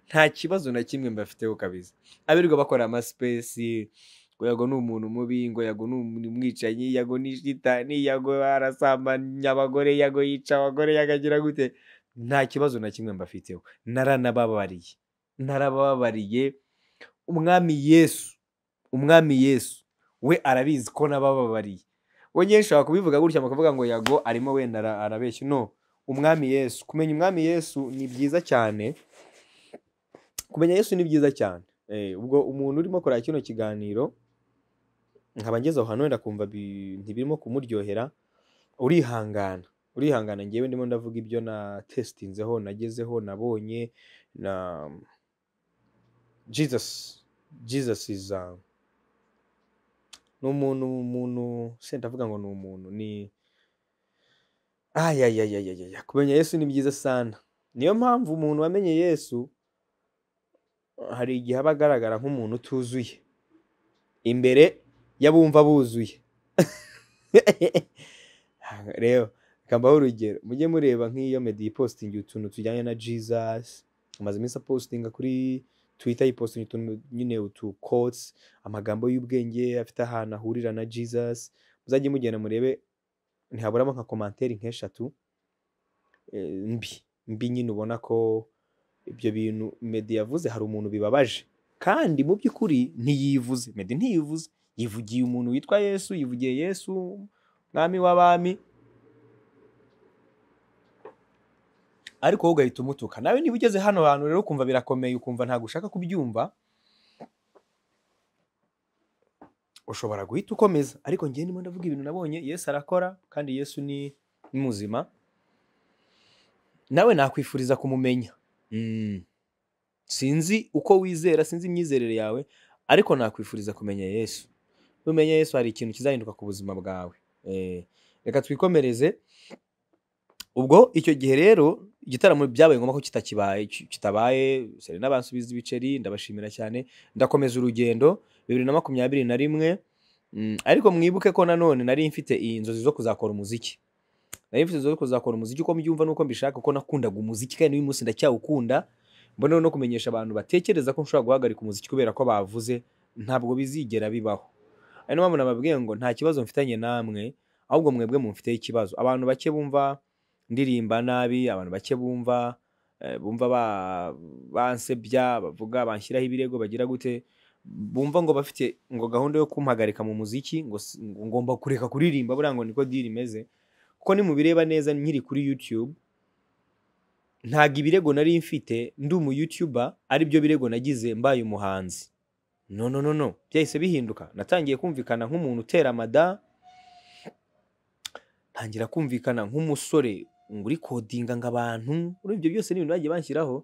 nta kibazo na kimwe mbafiteho kabisa. Abirirwa bakora amasipesi ngo yago ni umuntu mubi ngo yago ni umwicanyi yago ni shitani yago arasambanya abagore yago yica abagore yago agira gute? Nta kibazo na kimwe mbafiteho. Naranababariye. Narababariye. Umwami yesu umwami yesu we arabizi ko nabababariye. Wongeye nshobora kubivuga gutya bakavuga ngo yago arimo wenda ara- arabeshya. No umwami yesu kumenya umwami yesu ni byiza cyane. Kumenya yesu ni byiza cyane. Eh, ubwo umuntu urimo kureba kino kiganiro nkaba ngeze aho hantu wenda kumva bi- ntibirimo kumuryohera urihangana. Urihangana ngewe ndimo ndavuga ibyo na testinzeho nagezeho nabonye na jesus jesus is uh, ni umuntu umuntu se ndavuga ngo ni umuntu ni ayayayayaya kumenya yesu ni byiza sana. Niyo mpamvu umuntu wamenye yesu hari igihe aba agaragara nk'umuntu utuzuye. Imbere y'abumva buzuye. Rero reka mbaho urugero. Mujye mureba nk'iyo medi yipositinga utuntu tujyanye na jesus. Amaze iminsi apositinga kuri twitter yipositinga utuntu nyine utu quotes amagambo y'ubwenge afite ahantu ahurira na jesus. Muzajye mugenda murebe ntihaburamo nka komanteri nk'eshatu eh, mbi mbi nyine ubona ko ibyo bintu medi yavuze hari umuntu bibabaje. Kandi mu by'ukuri ntiyivuze. Medi ntiyivuze. Yivugiye umuntu witwa yesu yivugiye yesu mwami w'abami. Ariko wowe ugahita umutuka. Nawe niba ugeze hano hantu rero ukumva birakomeye ukumva ntabwo ushaka kubyumva ushobora guhita ukomeza. Ariko njyewe ndimo ndavuga ibintu nabonye yesu arakora kandi yesu ni muzima. Nawe nakwifuriza kumumenya. Mm. sinzi uko wizera sinzi imyizerere yawe ariko nakwifuriza kumenya yesu. Numenya yesu hari ikintu kizahinduka ku buzima bwawe. Eh, reka twikomereze. Ubwo icyo gihe rero igitaramo byabaye ngombwa ko kitakibaye ki- kitabaye serena bansubiza ibiceri ndabashimira cyane ndakomeza urugendo bibiri na makumyabiri na rimwe Mm, ariko mwibuke ko nanone nari mfite iyi nzozi zo kuzakora umuziki. Nari mfite inzozi zo kuzakora umuziki uko mbyumva nuko mbishaka kuko nakundaga umuziki kandi n'uyu munsi ndacyawukunda mbona no kumenyesha abantu batekereza ko nshobora guhagarika umuziki kubera ko bavuze ntabwo bizigera bibaho. Ari niyo mpamvu nababwiye ngo nta kibazo mfitanye namwe ahubwo mwebwe mumfiteho ikibazo. Abantu bake bumva ndirimba nabi abantu bake bumva eh, bumva ba- bansebya bavuga banshyiraho ibirego bagira gute bumva ngo bafite ngo gahunda yo kumpagarika mu muziki ngo ngomba kureka kuririmba buriya ngo niko diri imeze kuko nimubireba neza nkiri kuri youtube ntabwo ibirego nari mfite ndi umu youtuber ari byo birego nagize mbaye umuhanzi. No no no no byahise bihinduka natangiye kumvikana nk'umuntu utera amada ntangira kumvikana nk'umusore ngo uri kodinga ngo abantu muri ibyo byose ni ibintu bagiye banshyiraho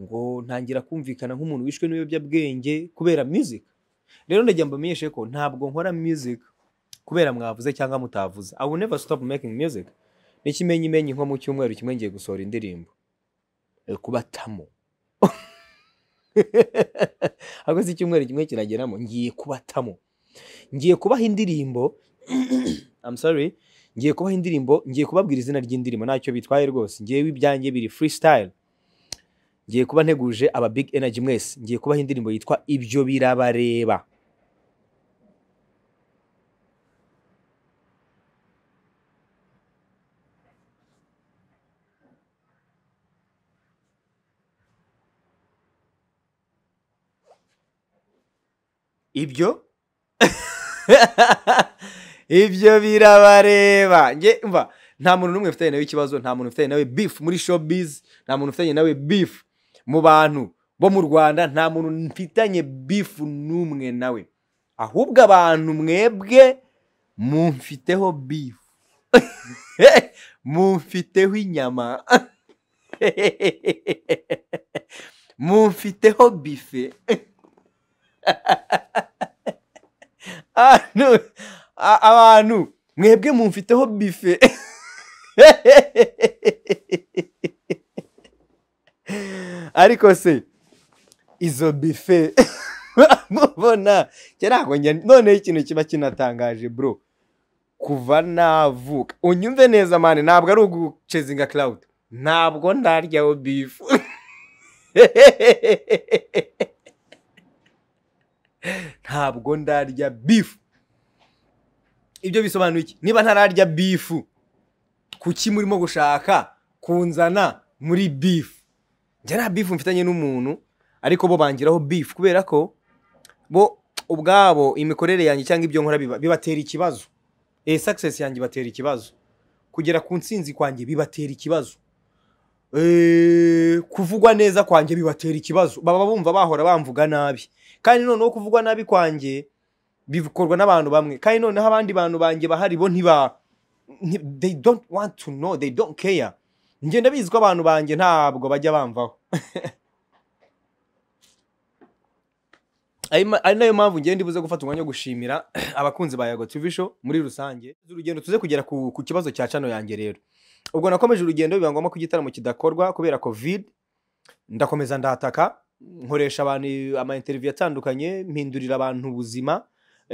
ngo ntangira kumvikana nk'umuntu wishwe n'ibiyobyabwenge kubera music. Rero ndagira mbamenyeshe ko ntabwo nkora music kubera mwavuze cyangwa mutavuze. I will never stop making music. N'ikimenyimenyi nko mu cyumweru kimwe ngiye gusohora indirimbo. Eh, kubatamo. Ahubwo si icyumweru kimwe kirageramo. Ngiye kubatamo. Ngiye kubaha indirimbo. I'm sorry. Ngiye kubaha indirimbo ngiye kubabwira izina ry'indirimbo ntacyo bitwaye rwose. Ngewe ibyanjye biri freestyle. Ngiye kuba nteguje aba big energy mwese. Ngiye kubaha indirimbo yitwa ibyo birabareba. Ibyo? ibyo birabareba. Nge mva nta muntu n'umwe ufitanye nawe ikibazo nta muntu ufitanye nawe beef muri showbiz nta muntu ufitanye nawe beef mu bantu bo mu rwanda nta muntu mfitanye beef n'umwe nawe. Ahubwo abantu mwebwe mumfiteho beef. Mumfiteho inyama. Mumfiteho bife. Abantu- mwebwe mumfiteho bife. Ariko se izo bife mubona? Noneho ikintu kiba kinatangaje bro. Kuva navuka unyumve neza mani ntabwo ari ugucezinga cloud. Ntabwo ndaryaho bifu ntabwo ndarya bifu ibyo bisobanuye iki? Niba ntararya bifu kuki murimo gushaka kunzana muri bifu njye nta bifu mfitanye n'umuntu ariko bo bangiraho bifu kubera ko bo ubwabo imikorere yanjye cyangwa ibyo nkora biba- bibatera ikibazo. Eh success yanjye ibatera ikibazo. Kugera ku ntsinzi kwanjye bibatera ikibazo. Eh, kuvugwa neza kwanjye bibatera ikibazo. Baba bumva bahora bamvuga nabi. Kandi noneho kuvugwa nabi kwanjye bikorwa n'abantu bamwe. Kandi noneho abandi bantu banjye bahari bo ntiba nti- they don't want to know they don't care. Ngenda bizi ko abantu banjye ntabwo bajya bamvaho. Ari na yo mpamvu ngenda ibuze gufata umwanya wo gushimira abakunzi ba yago tv muri rusange. Urugendo tuze kugera ku, kibazo cya cano yanjye rero. Ubwo nakomeje urugendo biba ngombwa ko igitaramo kidakorwa kubera covid. Ndakomeza ndataka nkoresha abantu ama interview atandukanye mpindurira abantu ubuzima.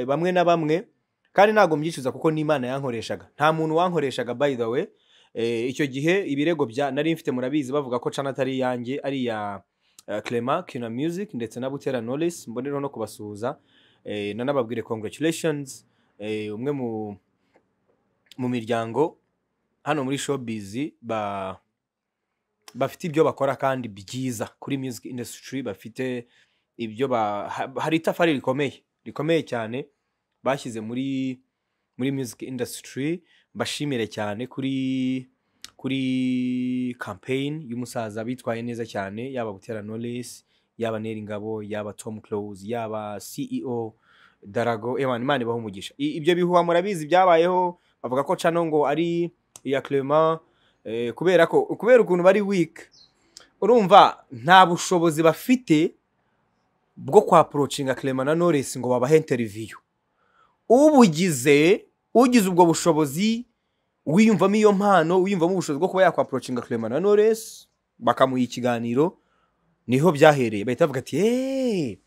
Bamwe na bamwe kandi ntabwo mbyicuza kuko n'imana yankoreshaga. Nta muntu wankoreshaga by the way. Eh, icyo gihe ibirego bya nari mfite murabizi bavuga ko cana atari iyanjye ari iya uh, Clement Kina Music ndetse na Butera Knowless mboneraho no kubasuhuza. Eh, nanababwire congratulations. Eh, umwe mu miryango hano muri showbiz ba bafite ibyo bakora kandi byiza. Kuri music industry bafite ibyo hari itafari rikomeye. Rikomeye cyane bashyize muri muri music industry mbashimire cyane kuri kuri campaign y'umusaza bitwaye neza cyane yaba Butera Knowless yaba Neri Ngabo yaba Tom Close yaba CEO Darago Ewan Imana ibaho umugisha. Ibyo bihuha murabizi byabayeho bavuga ko cano ngo ari iya Clement eh, kubera ko kubera ukuntu bari weak urumva nta bushobozi bafite bwo kwapurocinga Clement na Knowless ngo babahe interview. Ubugize ugize ubwo bushobozi wiyumvamo iyo mpano wiyumvamo ubushobozi bwo kuba yakwapurocinga Clement na Knowless bakamuha ikiganiro ni ho byahereye. Bahita bavuga ati "Eh,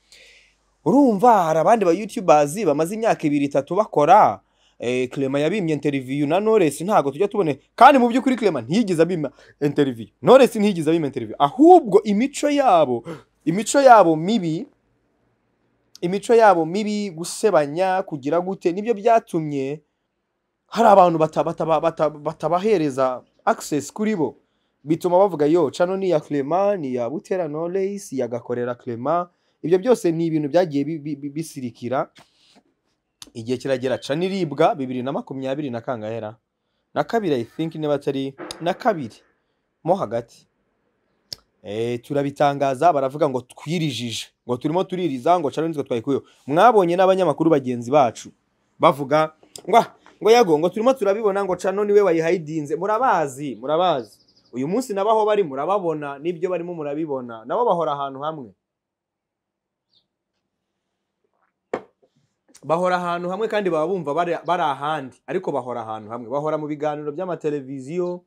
urumva hari abandi ba youtubers bamaze imyaka ibiri itatu bakora eh, Clement yabimye interview na Knowless ntabwo tujya tubone. Kandi mu by'ukuri Clement ntiyigeze abima interview. Knowless ntiyigeze abima interview. Ahubwo imico yabo imico yabo mibi imico yabo mibi gusebanya kugira gute ni byo byatumye hari abantu bata- bata- bata- batabahereza access kuri bo. Bituma bavuga yo cano ni iya Clement ni iya Butera Knowless iya Gakorera Clement ibyo byose ni ibintu byagiye bi- bi- bi- bisirikira igihe kiragera. Cano iribwa bibiri na makumyabiri na kangahera. Na kabiri i think niba atari na kabiri. Mo hagati. Turabitangaza baravuga ngo twirijije ngo turimo tuririza ngo cano nitwe twayikuyeho. Mwabonye n'abanyamakuru bagenzi bacu bavuga ngo "Ah, ngo yago ngo turimo turabibona ngo cano ni we wayihayidinze. Murabazi murabazi. Uyu munsi nabo aho bari murababona n'ibyo barimo murabibona. Nabo bahora ahantu hamwe. Bahora ahantu hamwe kandi baba bumva bari ahandi. Ariko bahora ahantu hamwe. Bahora mu biganiro by'amateleviziyo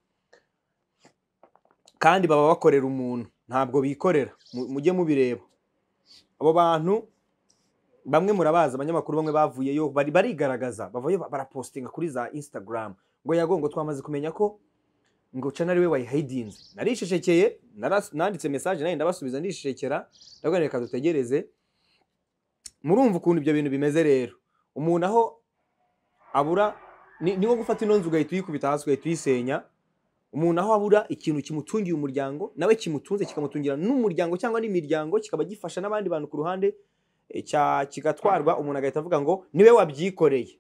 kandi baba bakorera umuntu. Ntabwo bikorera. Mu- mujye mubireba. Abo bantu bamwe murabazi abanyamakuru bamwe bavuyeyo bari barigaragaza. Bavayo ba- barapostinga kuri za instagram. Ngo yago ngo twamaze kumenya ko ngo cana ari we wayihayidinze narisheshekeye naras- nanditse message na yo ndabasubiza ndisheshekera ndavuga reka dutegereze. Murumva ukuntu ibyo bintu bimeze rero. Umuntu aho abura ni nko gufata ino nzu ugahita uyikubita hasi ugahita uyisenya. Umuntu aho abura ikintu kimutungiye umuryango nawe kimutunze kikamutungira n'umuryango cyangwa n'imiryango kikaba gifasha n'abandi bantu ku ruhande eh, kigatwarwa umuntu agahita avuga ngo ni we wabyikoreye.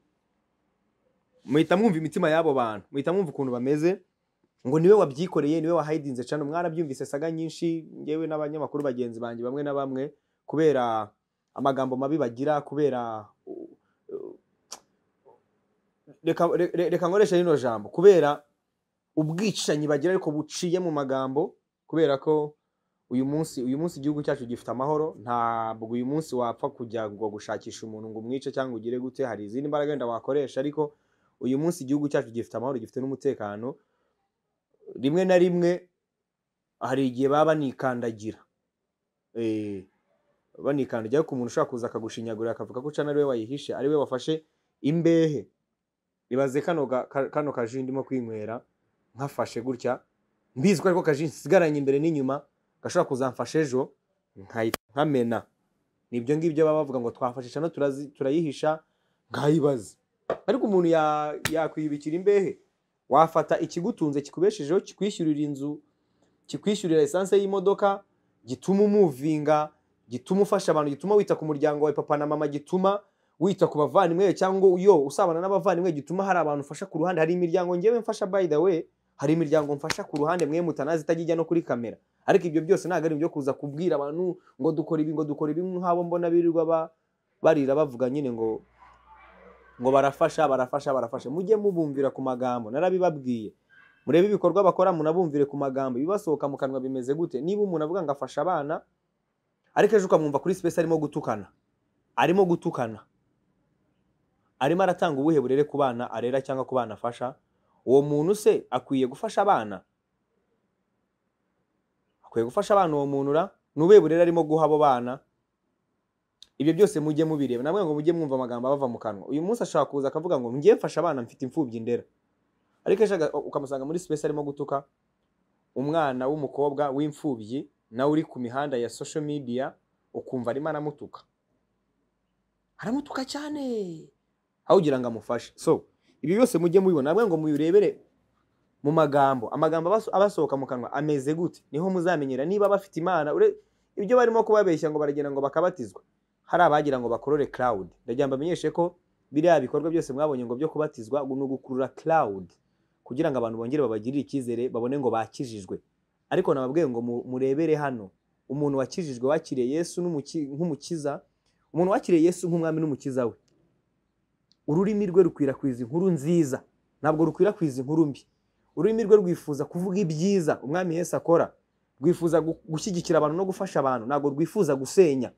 Muhita mwumva imitima y'abo bantu muhita mwumva ukuntu bameze ngo ni we wabyikoreye ni we wahayidinze cano. Mwarabyumvise saga nyinshi ngewe n'abanyamakuru bagenzi banjye bamwe na bamwe kubera amagambo mabi bagira kubera reka re- re- reka nkoreshe rino jambo kubera ubwicanyi bagira ariko buciye mu magambo kubera ko uyu munsi uyu munsi igihugu cyacu gifite amahoro ntabwo uyu munsi wapfa kujya ngo gushakisha umuntu ngo umwice cyangwa ugire gute hari izindi mbaraga wenda wakoresha ariko uyu munsi igihugu cyacu gifite amahoro gifite n'umutekano rimwe na rimwe hari igihe baba banikandagira. Eh, banikandagira ariko umuntu ushobora kuza akagushinyagurira akavuga ko cana ari we wayihishe ari we wafashe imbehe. Ibaze kano ga- ka- kano kaji ndimo kwinywera. Nkafashe gutya. Mbizi ko ariko kaji nsigaranye imbere n'inyuma gashobora kuzamfasha ejo nkamena. Nibyo ngibyo baba bavuga ngo twafashe cano turazi- turayihisha nkayibaza ariko umuntu ya- yakwiyubikira imbehe wafata ikigutunze kikubeshejeho kikwishyurira inzu kikwishyurira esanse y'imodoka gituma umuvinga gituma ufasha abantu gituma wita ku muryango wawe papa na mama gituma wita ku bavandimwe cyangwa yo usabana n'abavandimwe gituma hari abantu ufasha ku ruhande hari imiryango ngewe mfasha by the way hari imiryango mfasha ku ruhande mwe mutanazi itajya ijya no kuri kamera. Ariko ibyo byose ntabwo ari ibyo kuza kubwira abantu ngo dukora ibi ngo dukora ibi nk'abo mbona birirwa ba- barira bavuga nyine ngo ngo barafasha barafasha barafasha. Mujye mubumvira ku magambo narabibabwiye. Murebe ibikorwa bakora munabumvire ku magambo. Ibibasohoka mu kanwa bimeze gute? Niba umuntu avuga ngo afasha abana ariko ejo ukamwumva kuri space arimo gutukana arimo gutukana arimo aratanga ubuhe burere ku bana arera cyangwa ku bana afasha? Uwo muntu se akwiye gufasha abana? Akwiye gufasha abana uwo muntu ra? Ni ubuhe burere arimo guha abo bana? Ibyo byose mujye mubireba. Namwe ngo mujye mwumva amagambo abava mu kanwa. Uyu munsi ashobora kuza akavuga ngo ngiye mfasha abana mfite imfubyi ndera. Ariko ukamusanga muri space arimo gutuka umwana w'umukobwa w'imfubyi nawe uri ku mihanda ya social media ukumva arimo aramutuka. Aramutuka cyane! Aho ugira ngo amufashe. So ibi byose mujye mubibona. Namwe ngo mubirebere mu magambo. Amagambo abaso- abasohoka mu kanwa ameze gute? Niho muzamenyera. Niba bafite imana ibyo barimo kubabeshya ngo baragenda ngo bakabatizwa. Hari abagira ngo bakorore cloud. Ndagira ngo mbamenyeshe ko biriya bikorwa byose mwabonye ngo byo kubatizwa ni ugukurura cloud. Kugira ngo abantu bongere babagirire icyizere babone ngo bakijijwe. Ariko nababwiye ngo mu- murebere hano. Umuntu wakijijwe wakiriye yesu nk'umukiza. Umuntu wakiriye yesu nk'umwami n'umukiza we. Ururimi rwe rukwirakwiza inkuru nziza. Ntabwo rukwirakwiza inkuru mbi. Ururimi rwe rwifuza kuvuga ibyiza umwami yesu akora. Rwifuza gu- gushyigikira abantu no gufasha abantu. Ntabwo rwifuza gusenya.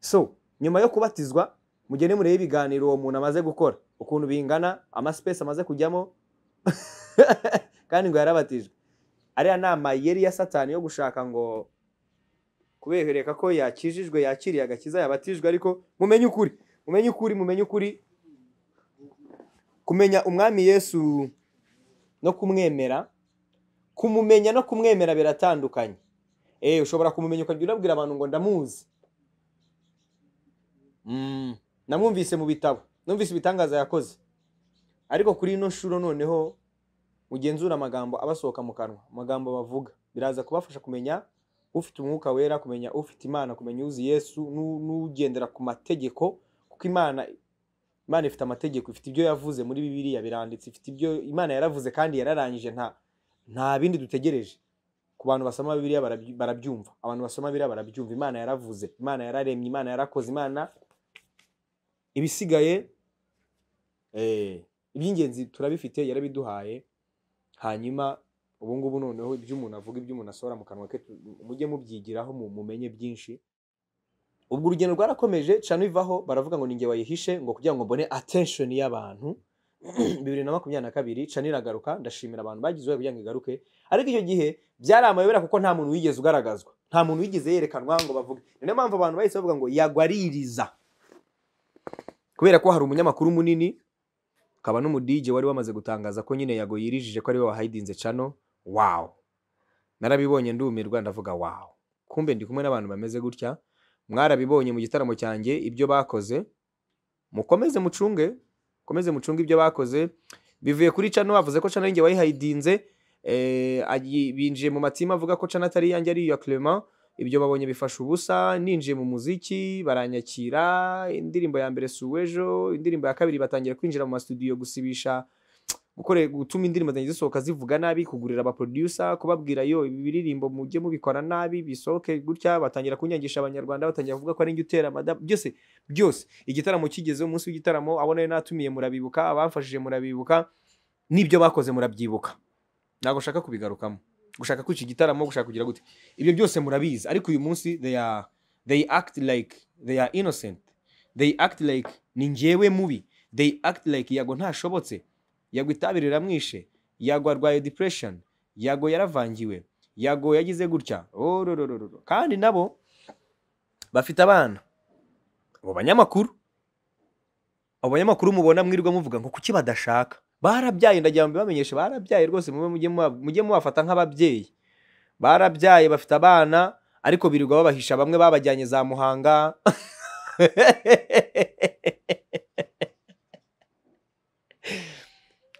So nyuma yo kubatizwa mugende murebe ibiganiro uwo muntu amaze gukora. Ukuntu bingana amasipesi amaze kujyamo. Kandi ngo yarabatijwe. Ariya ni amayeri ya satani yo gushaka ngo kubereka ko yakijijwe yakiriye agakiza yabatijwe ariko mumenye ukuri. Mumenye ukuri mumenye ukuri. Kumenya umwami yesu no kumwemera kumumenya no kumwemera biratandukanye. Eh ushobora kumumenya ukajya urabwira abantu ngo ndamuzi. Mm, namwumvise mu bitabo numvise ibitangaza yakoze. Ariko kuri ino nshuro noneho mugenzura amagambo abasohoka mu kanwa amagambo bavuga. Biraza kubafasha kumenya ufite umwuka wera kumenya ufite imana kumenya uzi yesu n'u- n'ugendera ku mategeko kuko imana imana ifite amategeko ifite ibyo yavuze muri bibiliya biranditse ifite ibyo imana yaravuze kandi yararangije nta nta bindi dutegereje. Ku bantu basoma barabyu- barabyumva. Abantu basoma bibiliya barabyumva. Imana yaravuze imana yararemye imana yarakoze imana ibisigaye eh, iby'ingenzi turabifite yarabiduhaye. Hanyuma ubu ngubu noneho ibyo umuntu avuga ibyo umuntu asohora mu kanwa ke mujye mubyigiraho mu- mumenye byinshi. Ubwo urugendo rwarakomeje cana ivaho baravuga ngo ninjye wayihishe ngo kugira ngo mbone attention y'abantu. Bibiri na makumyabiri na kabiri cana iragaruka ndashimira abantu bagize uruhare kugira ngo igaruke. Ariko icyo gihe byari amayobera kuko nta muntu wigeze ugaragazwa. Nta muntu wigeze yerekanwa ngo bavuge. Ni na yo mpamvu abantu bahise bavuga ngo yagwaririza. Kubera ko hari umunyamakuru munini akaba n'umudije wari wamaze gutangaza ko nyine yago yirijije ko ari we wahayidinze cano wawu narabibonye ndumirwa ndavuga wawu kumbe ndi kumwe n'abantu bameze gutya mwarabibonye mu gitaramo cyanjye ibyo bakoze. Mukomeze mucunge mukomeze mucunge ibyo bakoze. Bivuye kuri cano bavuze ko cano ari wayihayidinze eh, binjiye mu matima avuga ko cano atari iyanjye ari iya Clement. Ibyo babonye bifasha ubusa ninjiye mu muziki baranyakira indirimbo ya mbere suwejo indirimbo ya kabiri batangira kwinjira mu mastudio gusibisha gukore gutuma indirimbo zanjye zisohoka zivuga nabi kugurira abaproducer kubabwira yo ibi biririmbo mujye mubikora nabi bisohoke gutya batangira kunyangisha abanyarwanda batangira kuvuga ko ari njye utera amada. Byose byose. Igitaramo kigeze umunsi w'igitaramo abo natumiye murabibuka abamfashije murabibuka n'ibyo bakoze murabyibuka. Ntabwo nshaka kubigarukamo. Gushaka kwica igitaramo gushaka kugira gute. Ibyo byose murabizi. Ariko uyu munsi they they act like they are innocent. They act like ni njyewe mubi. They act like yago ntashobotse. Yago itabi riramwishe yago arwaye depression. Yago yaravangiwe. Yago yagize gutya. Ororororo kandi nabo bafite abana. Abo banyamakuru. Abo banyamakuru mubona mwirirwa muvuga ngo kuki badashaka? Barabyaye ndagira ngo mbibamenyeshe. Barabyaye rwose mujye mubafata nk'ababyeyi. Barabyaye bafite abana ariko birirwa babahisha. Bamwe babajyanye za muhanga.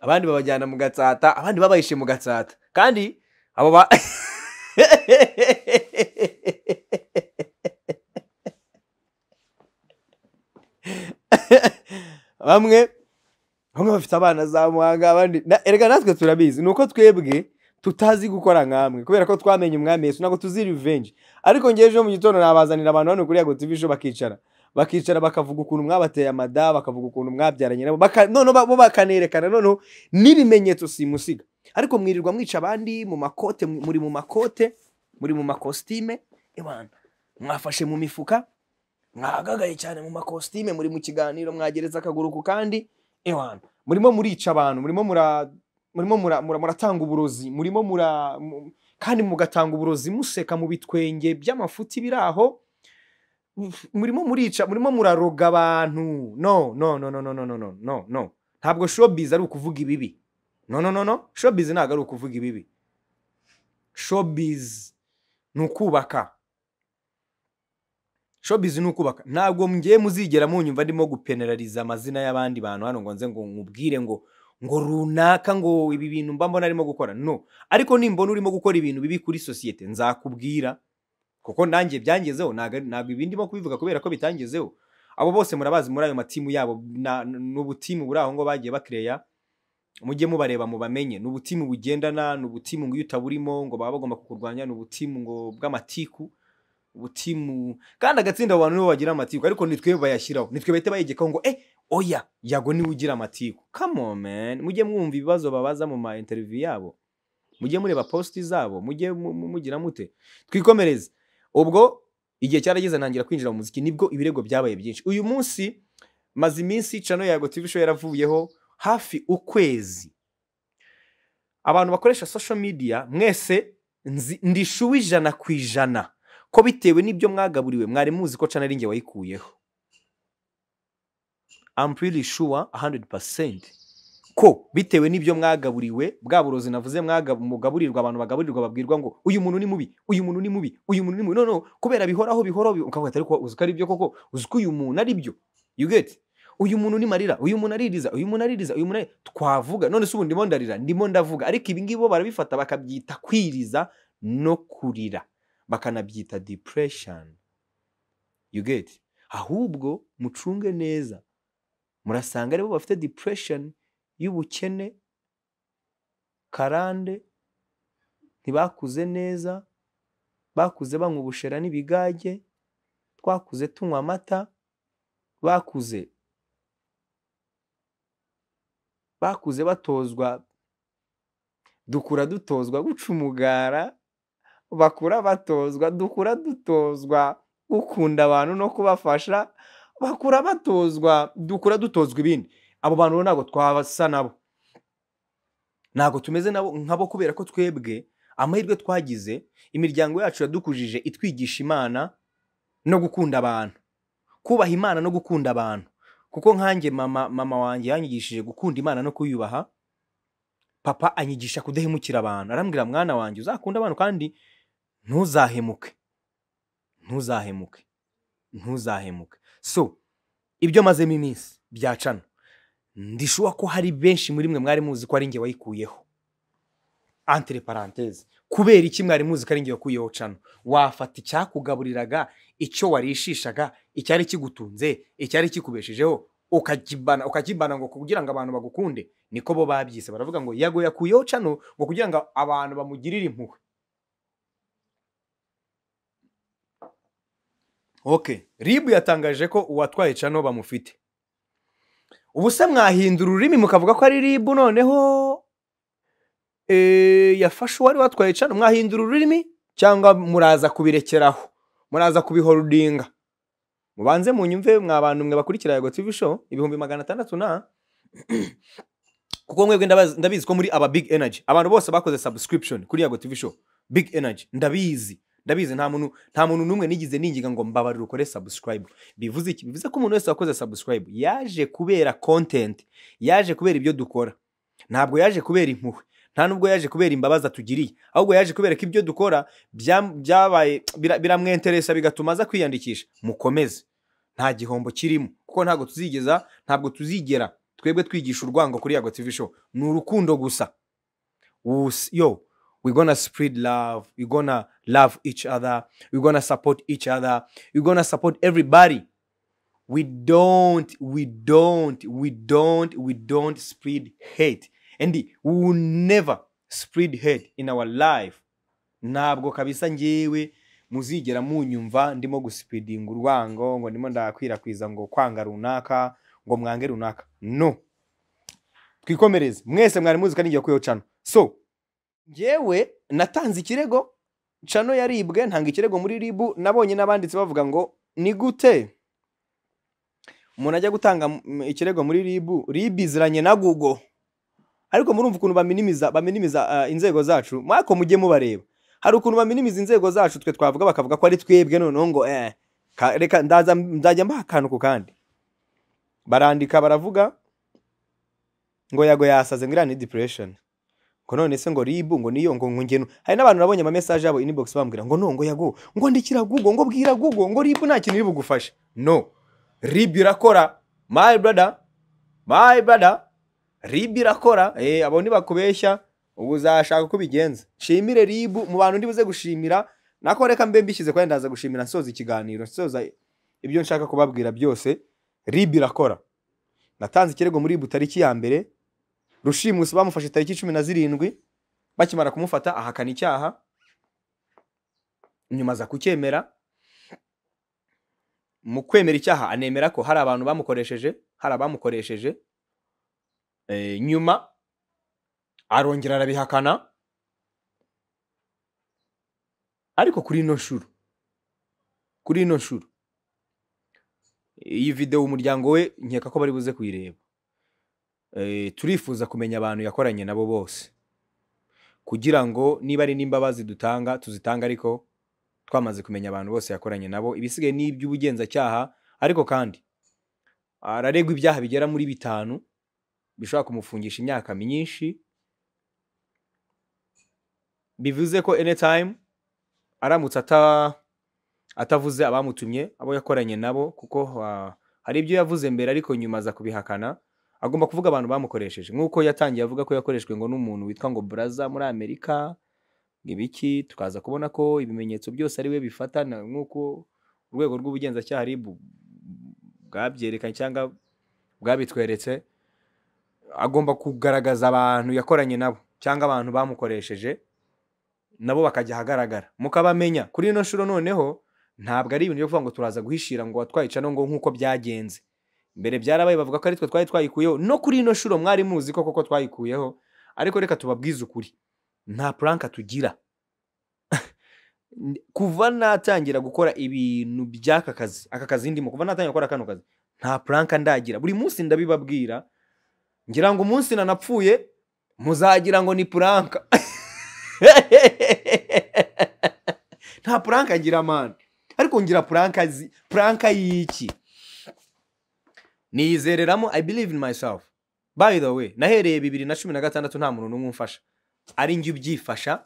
abandi babajyana mu gatsata abandi babahishe mu gatsata. Kandi abo ba bamwe bamwe bafite abana za muhanga abandi erega natwe turabizi ni uko twebwe tutazi gukora nkamwe kubera ko twamenye umwami yesu ntabwo tuzi revenge. Ariko ngewe ejo mu gitondo nabazanira abantu hano kuri yago tv bakicara. Bakicara bakavuga ukuntu mwabateye amada bakavuga ukuntu mwabyaranye nabo ba- bo bakanerekana noneho n'ibimenyetso simusiga. Ariko mwirirwa mwica abandi mu makote muri mu makote muri mu makositime mwafashe mu mifuka mwahagagaye cyane mu makositime muri mu kiganiro mwagereza akaguru ku kandi ewana murimo murica abantu murimo mura murimo mura- mura- muratanga uburozi murimo mura mu- kandi mugatanga uburozi museka mu bitwenge by'amafuti biri aho murimo murica murimo muraroga abantu. No no no no no no no no no ntabwo showbiz ari ukuvuga ibibi. No no no no. Showbiz ntabwo ari ukuvuga ibibi. Showbiz ni ukubaka. Showbiz ni ukubaka. Ntabwo ngiye muzigera munyumva ndimo gupenerariza amazina y'abandi bantu. Hano ngo nze ngo nkubwire ngo ngo runaka ngo ibi bintu mba mbona arimo gukora. No. Ariko nimbona urimo gukora ibintu bibi kuri sosiyete nzakubwira. Kuko nanjye byangezeho ntabwo ntabwo ibi ndimo kubivuga kubera ko bitangezeho. Abo bose murabazi muri ayo matimu yabo ni ubutimu buri aho ngo bagiye bakireya mujye mubareba mubamenye. Ni ubutimu bugendana ni ubutimu ngo iyo utaburimo ngo baba bagomba kukurwanya ni ubutimu ngo bw'amatiku ubutimu kandi agatsinda abo bantu nibo bagira amatiku. Ariko nitwe bayashyiraho nitwe bahita bayegekaho ngo eh oya yago ni we ugira amatiku. Come on man. Mujye mwumva ibibazo babaza mu ma interview yabo. Mujye mureba posti zabo mujye mu- mu- mugira mute. Twikomereze. Ubwo igihe cyarageze ntangira kwinjira mu muziki ni bwo ibirego byabaye byinshi. Uyu munsi maze iminsi cano yago tv show yaravuyeho hafi ukwezi. Abantu bakoresha social media mwese ndishuwe ijana ku ijana. Ko bitewe n'ibyo mwagaburiwe mwari muzi ko cana ari wayikuyeho. I'm pretty sure 100% ko bitewe n'ibyo mwagaburiwe bwa burozi navuze mugaburirwa abantu bagaburirwa babwirwa ngo uyu muntu ni mubi uyu muntu ni mubi uyu muntu ni mubi. No kubera bihoraho bihoraho bi- ukavuga ariko uzi ko ari byo koko? Uzi ko uyu muntu ari byo? You get uyu muntu ni marira uyu muntu aririza uyu muntu aririza uyu muntu twavuga none se ubu ndimo ndarira ndimo ndavuga. Ariko ibi ngibi bo barabifata bakabyita kwiriza no kurira. Bakanabyita depression. You get ahubwo mucunge neza murasanga ari bo bafite depression y'ubukene karande ntibakuze neza bakuze banywa ubushera n'ibigage twakuze tunywa amata bakuze bakuze batozwa dukura dutozwa guca umugara bakura batozwa dukura dutozwa gukunda abantu no kubafasha bakura batozwa dukura dutozwa ibindi. Abo bantu ntabwo twabasa nabo. Ntabwo tumeze nabo nkabo kubera ko twebwe amahirwe twagize imiryango yacu yadukujije itwigisha imana no gukunda abantu. Kubaha imana no gukunda abantu. Kuko nkanjye mama mama wanjye yanyigishije gukunda imana no kuyubaha papa anyigisha kudahemukira abantu. Arambwira mwana wanjye uzakunda abantu kandi ntuzahemuke. Ntuzahemuke. Ntuzahemuke. So ibyo mazemo iminsi byacana. Ndishuwa ko hari benshi muri mwe mwari muzi ko ari njye wayikuyeho. Entre parenthese kubera iki mwari muzi ko ari njye wakuyeho cano wafata icyakugaburiraga icyo warishishaga icyari kigutunze icyari kikubeshejeho ukakibana ukakibana ngo kugira ngo abantu bagukunde niko bo babyise. Baravuga ngo yago yakuyeho cano ngo kugira ngo abantu bamugirire impuhwe. Okay ribu yatangaje ko uwatwaye cano bamufite. Ubu se mwahindura ururimi mukavuga ko ari ribu noneho eh, yafashe uwari watwaye cano mwahindura ururimi cyangwa muraza kubirekeraho? Muraza kubiholdinga mubanze munyumve mwa bantu mwe bakurikira yago tv show ibihumbi magana atandatu na kuko mwebwe ndabizi ko muri aba big energy. Abantu bose bakoze subscription kuri yago tv show. Big energy. Ndabizi. Ndabizi nta muntu nta muntu n'umwe nigize ningiga ngo mbabarire ukore subscribe. Bivuze iki? Bivuze ko umuntu wese wakoze subscribe yaje kubera content yaje kubera ibyo dukora. Ntabwo yaje kubera impuhwe nta nubwo yaje kubera imbabazi atugiriye. Ahubwo yaje kubera ko ibyo dukora bya- byabaye bira- biramwenteresa bigatuma aza kwiyandikisha. Mukomeze. Nta gihombo kirimo. Kuko ntabwo tuzigeza ntabwo tuzigera. Twebwe twigisha urwango kuri yago tv show. Ni urukundo gusa. Us- yo we gonna spread love. We're gonna love each other. We're gonna support each other. We're gonna support everybody. We don't we don't we don't we don't spread hate. And we will never spread hate in our life. Ntabwo kabisa ngewe muzigera munyumva ndimo gusipidinga urwango ngo ndimo ndakwirakwiza ngo kwanga runaka ngo mwange runaka. No. Twikomereze. Mwese mwari muzi ko ari kuyo cano so ngewe natanze ikirego cano yaribwe ntanga ikirego muri ribu nabonye n'abanditsi bavuga ngo ni gute? Umuntu ajya gutanga ikirego muri ribu ribu iziranye na google. Ariko murumva ukuntu baminimiza baminimiza ah, inzego zacu. Mwako mujye mubareba. Hari ukuntu baminimiza inzego zacu twe twavuga bakavuga ko ari twebwe noneho ngo eh ka- reka nzajya mbaha akantu ku kandi. Barandika baravuga ngo yago yasaze ngo iriya ni depression. Ngo none se ngo ribu ngo niyo ngo ngo ngeno hari n'abantu nabonye ama message yabo inbox bambwira ngo no ngo yago ngo ndikira google ngo bwira google ngo ribu nta kintu iri bugufashe no. Ribu irakora. My brother my brother ribu irakora. Eh abo ntibakubeshya ubu uzashaka uko ubigenza. Nshimire ribu mu bantu ndibuze gushimira. Nako reka mbe mbishyize kandi ndaza gushimira nsoza ikiganiro nsoza ibyo nshaka kubabwira byose. Ribu irakora. Natanze ikirego muri ribu tariki ya mbere. Rushimusi bamufashe tariki cumi na zirindwi bakimara kumufata ahakana icyaha. Nyuma aza kucyemera. Mu kwemera icyaha anemera ko hari abantu bamukoresheje hari abamukoresheje. Eh, nyuma arongera arabihakana. Ariko kuri ino nshuro kuri ino nshuro iyi videwo umuryango we nkeka ko bari buze kuyireba. Turifuza kumenya abantu yakoranye nabo bose. Kugira ngo niba ari n'imbabazi dutanga tuzitanga ariko twamaze kumenya abantu bose yakoranye nabo ibisigaye ni iby'ubugenzacyaha ariko kandi araregwa ibyaha bigera muri bitanu bishobora kumufungisha imyaka myinshi. Bivuze ko anytime aramutse ata atavuze abamutumye abo yakoranye nabo kuko ah, hari ibyo yavuze mbere ariko nyuma aza kubihakana. Agomba kuvuga abantu bamukoresheje. Nk'uko yatangiye avuga ko yakoreshwe ngo n'umuntu witwa ngo buraza muri amerika ibiki? Tukaza kubona ko ibimenyetso byose ari we bifata nk'uko urwego rw'ubugenzacyaha RIB bwabyerekanye cyangwa bwabitweretse agomba kugaragaza abantu yakoranye nabo cyangwa abantu bamukoresheje nabo bakajya ahagaragara. Mukabamenya. Kuri ino nshuro noneho ntabwo ari ibintu byo kuvuga ngo turaza guhishira ngo watwaye cano ngo nk'uko byagenze. Mbere byarabaye bavuga ko ari twe twari twayikuyeho. No kuri ino nshuro mwari muzi ko koko twayikuyeho. Ariko reka tubabwize ukuri. Nta puranka tugira. Kuva natangira gukora ibintu by'aka kazi aka kazi ndimo kuva natangira gukora kano kazi nta puranka ndagira. Buri munsi ndabibabwira ngira ngo umunsi nanapfuye muzagira ngo ni puranka nta puranka ngira mani ariko ngira puranka y'iki niyizereramo i believe in myself by the way nahereye bibiri na cumi na gatandatu nta muntu n'umwe umfasha ari njye ubyifasha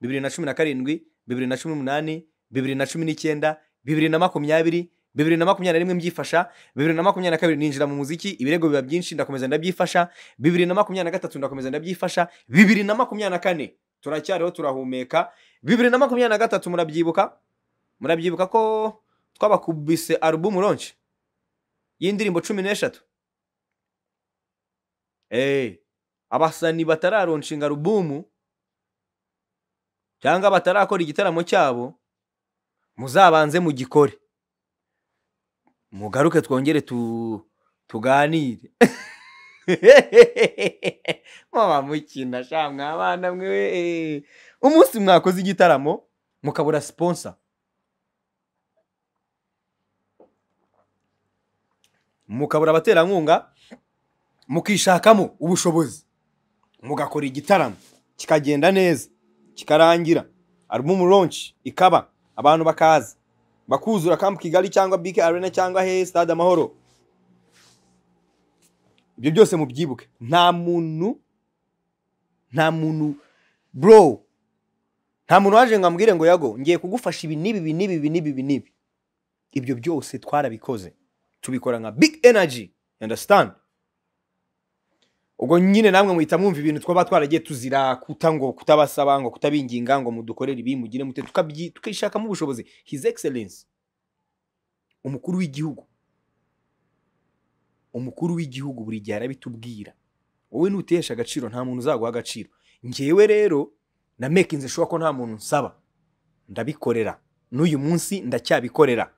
bibiri na cumi na karindwi bibiri na cumi n'umunani bibiri na cumi n'icyenda bibiri na makumyabiri bibiri na makumyabiri na rimwe mbyifasha bibiri na makumyabiri na kabiri ninjira mu muziki ibirego biba byinshi ndakomeza ndabyifasha bibiri na makumyabiri na gatatu ndakomeza ndabyifasha bibiri na makumyabiri na kane turacyariho turahumeka bibiri na makumyabiri na gatatu murabyibuka murabyibuka ko twabakubise alubumu ronshi y'indirimbo cumi n'eshatu abasani batararonshinga alubumu cyangwa batarakora igitaramo cyabo muzabanze mugikore mugaruke twongere tu tuganire mwaba mukina sha mwabana mwe umunsi mwakoze igitaramo mukabura sponsor. Mukabura abaterankunga mukishakamo ubushobozi. Mugakora igitaramo kikagenda neza kikarangira. Alubumu launch ikaba abantu bakaza. Bakuzura kampu kigali cyangwa bike arena cyangwa he stade amahoro. Ibyo byose mubyibuke. Nta muntu nta muntu bro nta muntu waje ngo ambwire ngo yago ngiye kugufasha ibi n'ibi ibi n'ibi ibi n'ibi ibi n'ibi. Ibyo byose twarabikoze. Tubikora nka big energy understand? Ubwo nyine namwe muhita mwumva ibintu twaba twaragiye tuzira kuta ngo kutabasaba ngo kutabinginga ngo mudukorere ibi mugire mute tukishakamo ubushobozi. His excellence umukuru w'igihugu. Umukuru w'igihugu buri gihe arabitubwira. Wowe nutesha agaciro nta muntu uzaguha agaciro. Ngewe rero na mekinze shuwa ko nta muntu nsaba. Ndabikorera. N'uyu munsi ndacyabikorera.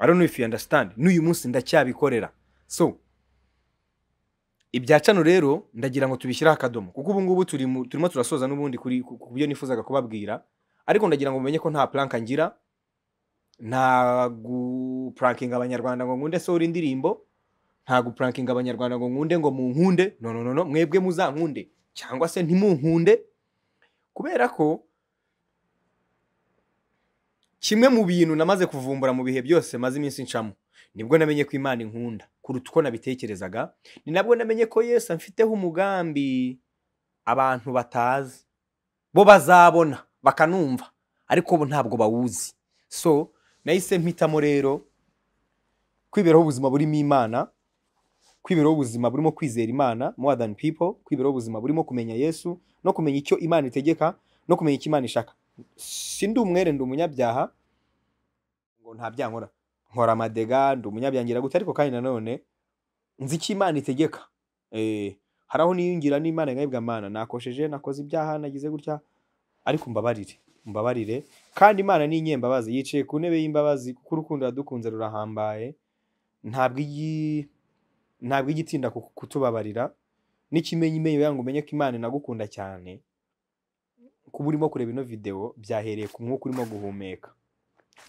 I don't know if you understand. N'uyu munsi ndacyabikorera. So ibya cano rero ndagira ngo tubishyireho akadomo. Kuko ubu ngubu turimo turasoza n'ubundi ku byo nifuzaga kubabwira. Ariko ndagira ngo mumenye ko nta puranka ngira. Nta gupurankinga abanyarwanda ngo nkunde sohora indirimbo. Nta gupurankinga abanyarwanda ngo nkunde ngo munkunde. No no no mwebwe muzankunde cyangwa se ntimunkunde. Kubera ko kimwe mu bintu namaze kuvumbura mu bihe byose maze iminsi ncamo ni bwo namenye ko imana inkunda kuruta uko nabitekerezaga ni nabwo namenye ko yesu amfiteho umugambi abantu batazi bo bazabona bakanumva ariko bo ntabwo bawuzi. So nahise mpitamo rero kwiberaho ubuzima burimo imana kwiberaho ubuzima burimo kwizera imana more than people kwiberaho ubuzima burimo kumenya yesu no kumenya icyo imana itegeka no kumenya icyo imana ishaka. Si ndi umwere ndi umunyabyaha ngo nta byaha nkora nkora amadega ndi umunyabyaha ngira gute ariko kandi nanone nzi icyo imana itegeka. Eh, hari aho niyungira n'imana nkayibwa mana. Nakosheje nakoze ibyaha nagize gutya ariko mbabarire mbabarire. Kandi imana ni inyembabazi. Yicaye ku ntebe y'imbabazi kuko urukundo yadukunze rurahambaye. Ntabwo ntabwo ijya itinda ku- kutubabarira. N'ikimenyimenyi yangu umenye ko imana inagukunda cyane. Kuba urimo kureba ino videwo byahereye ku mwuka urimo guhumeka.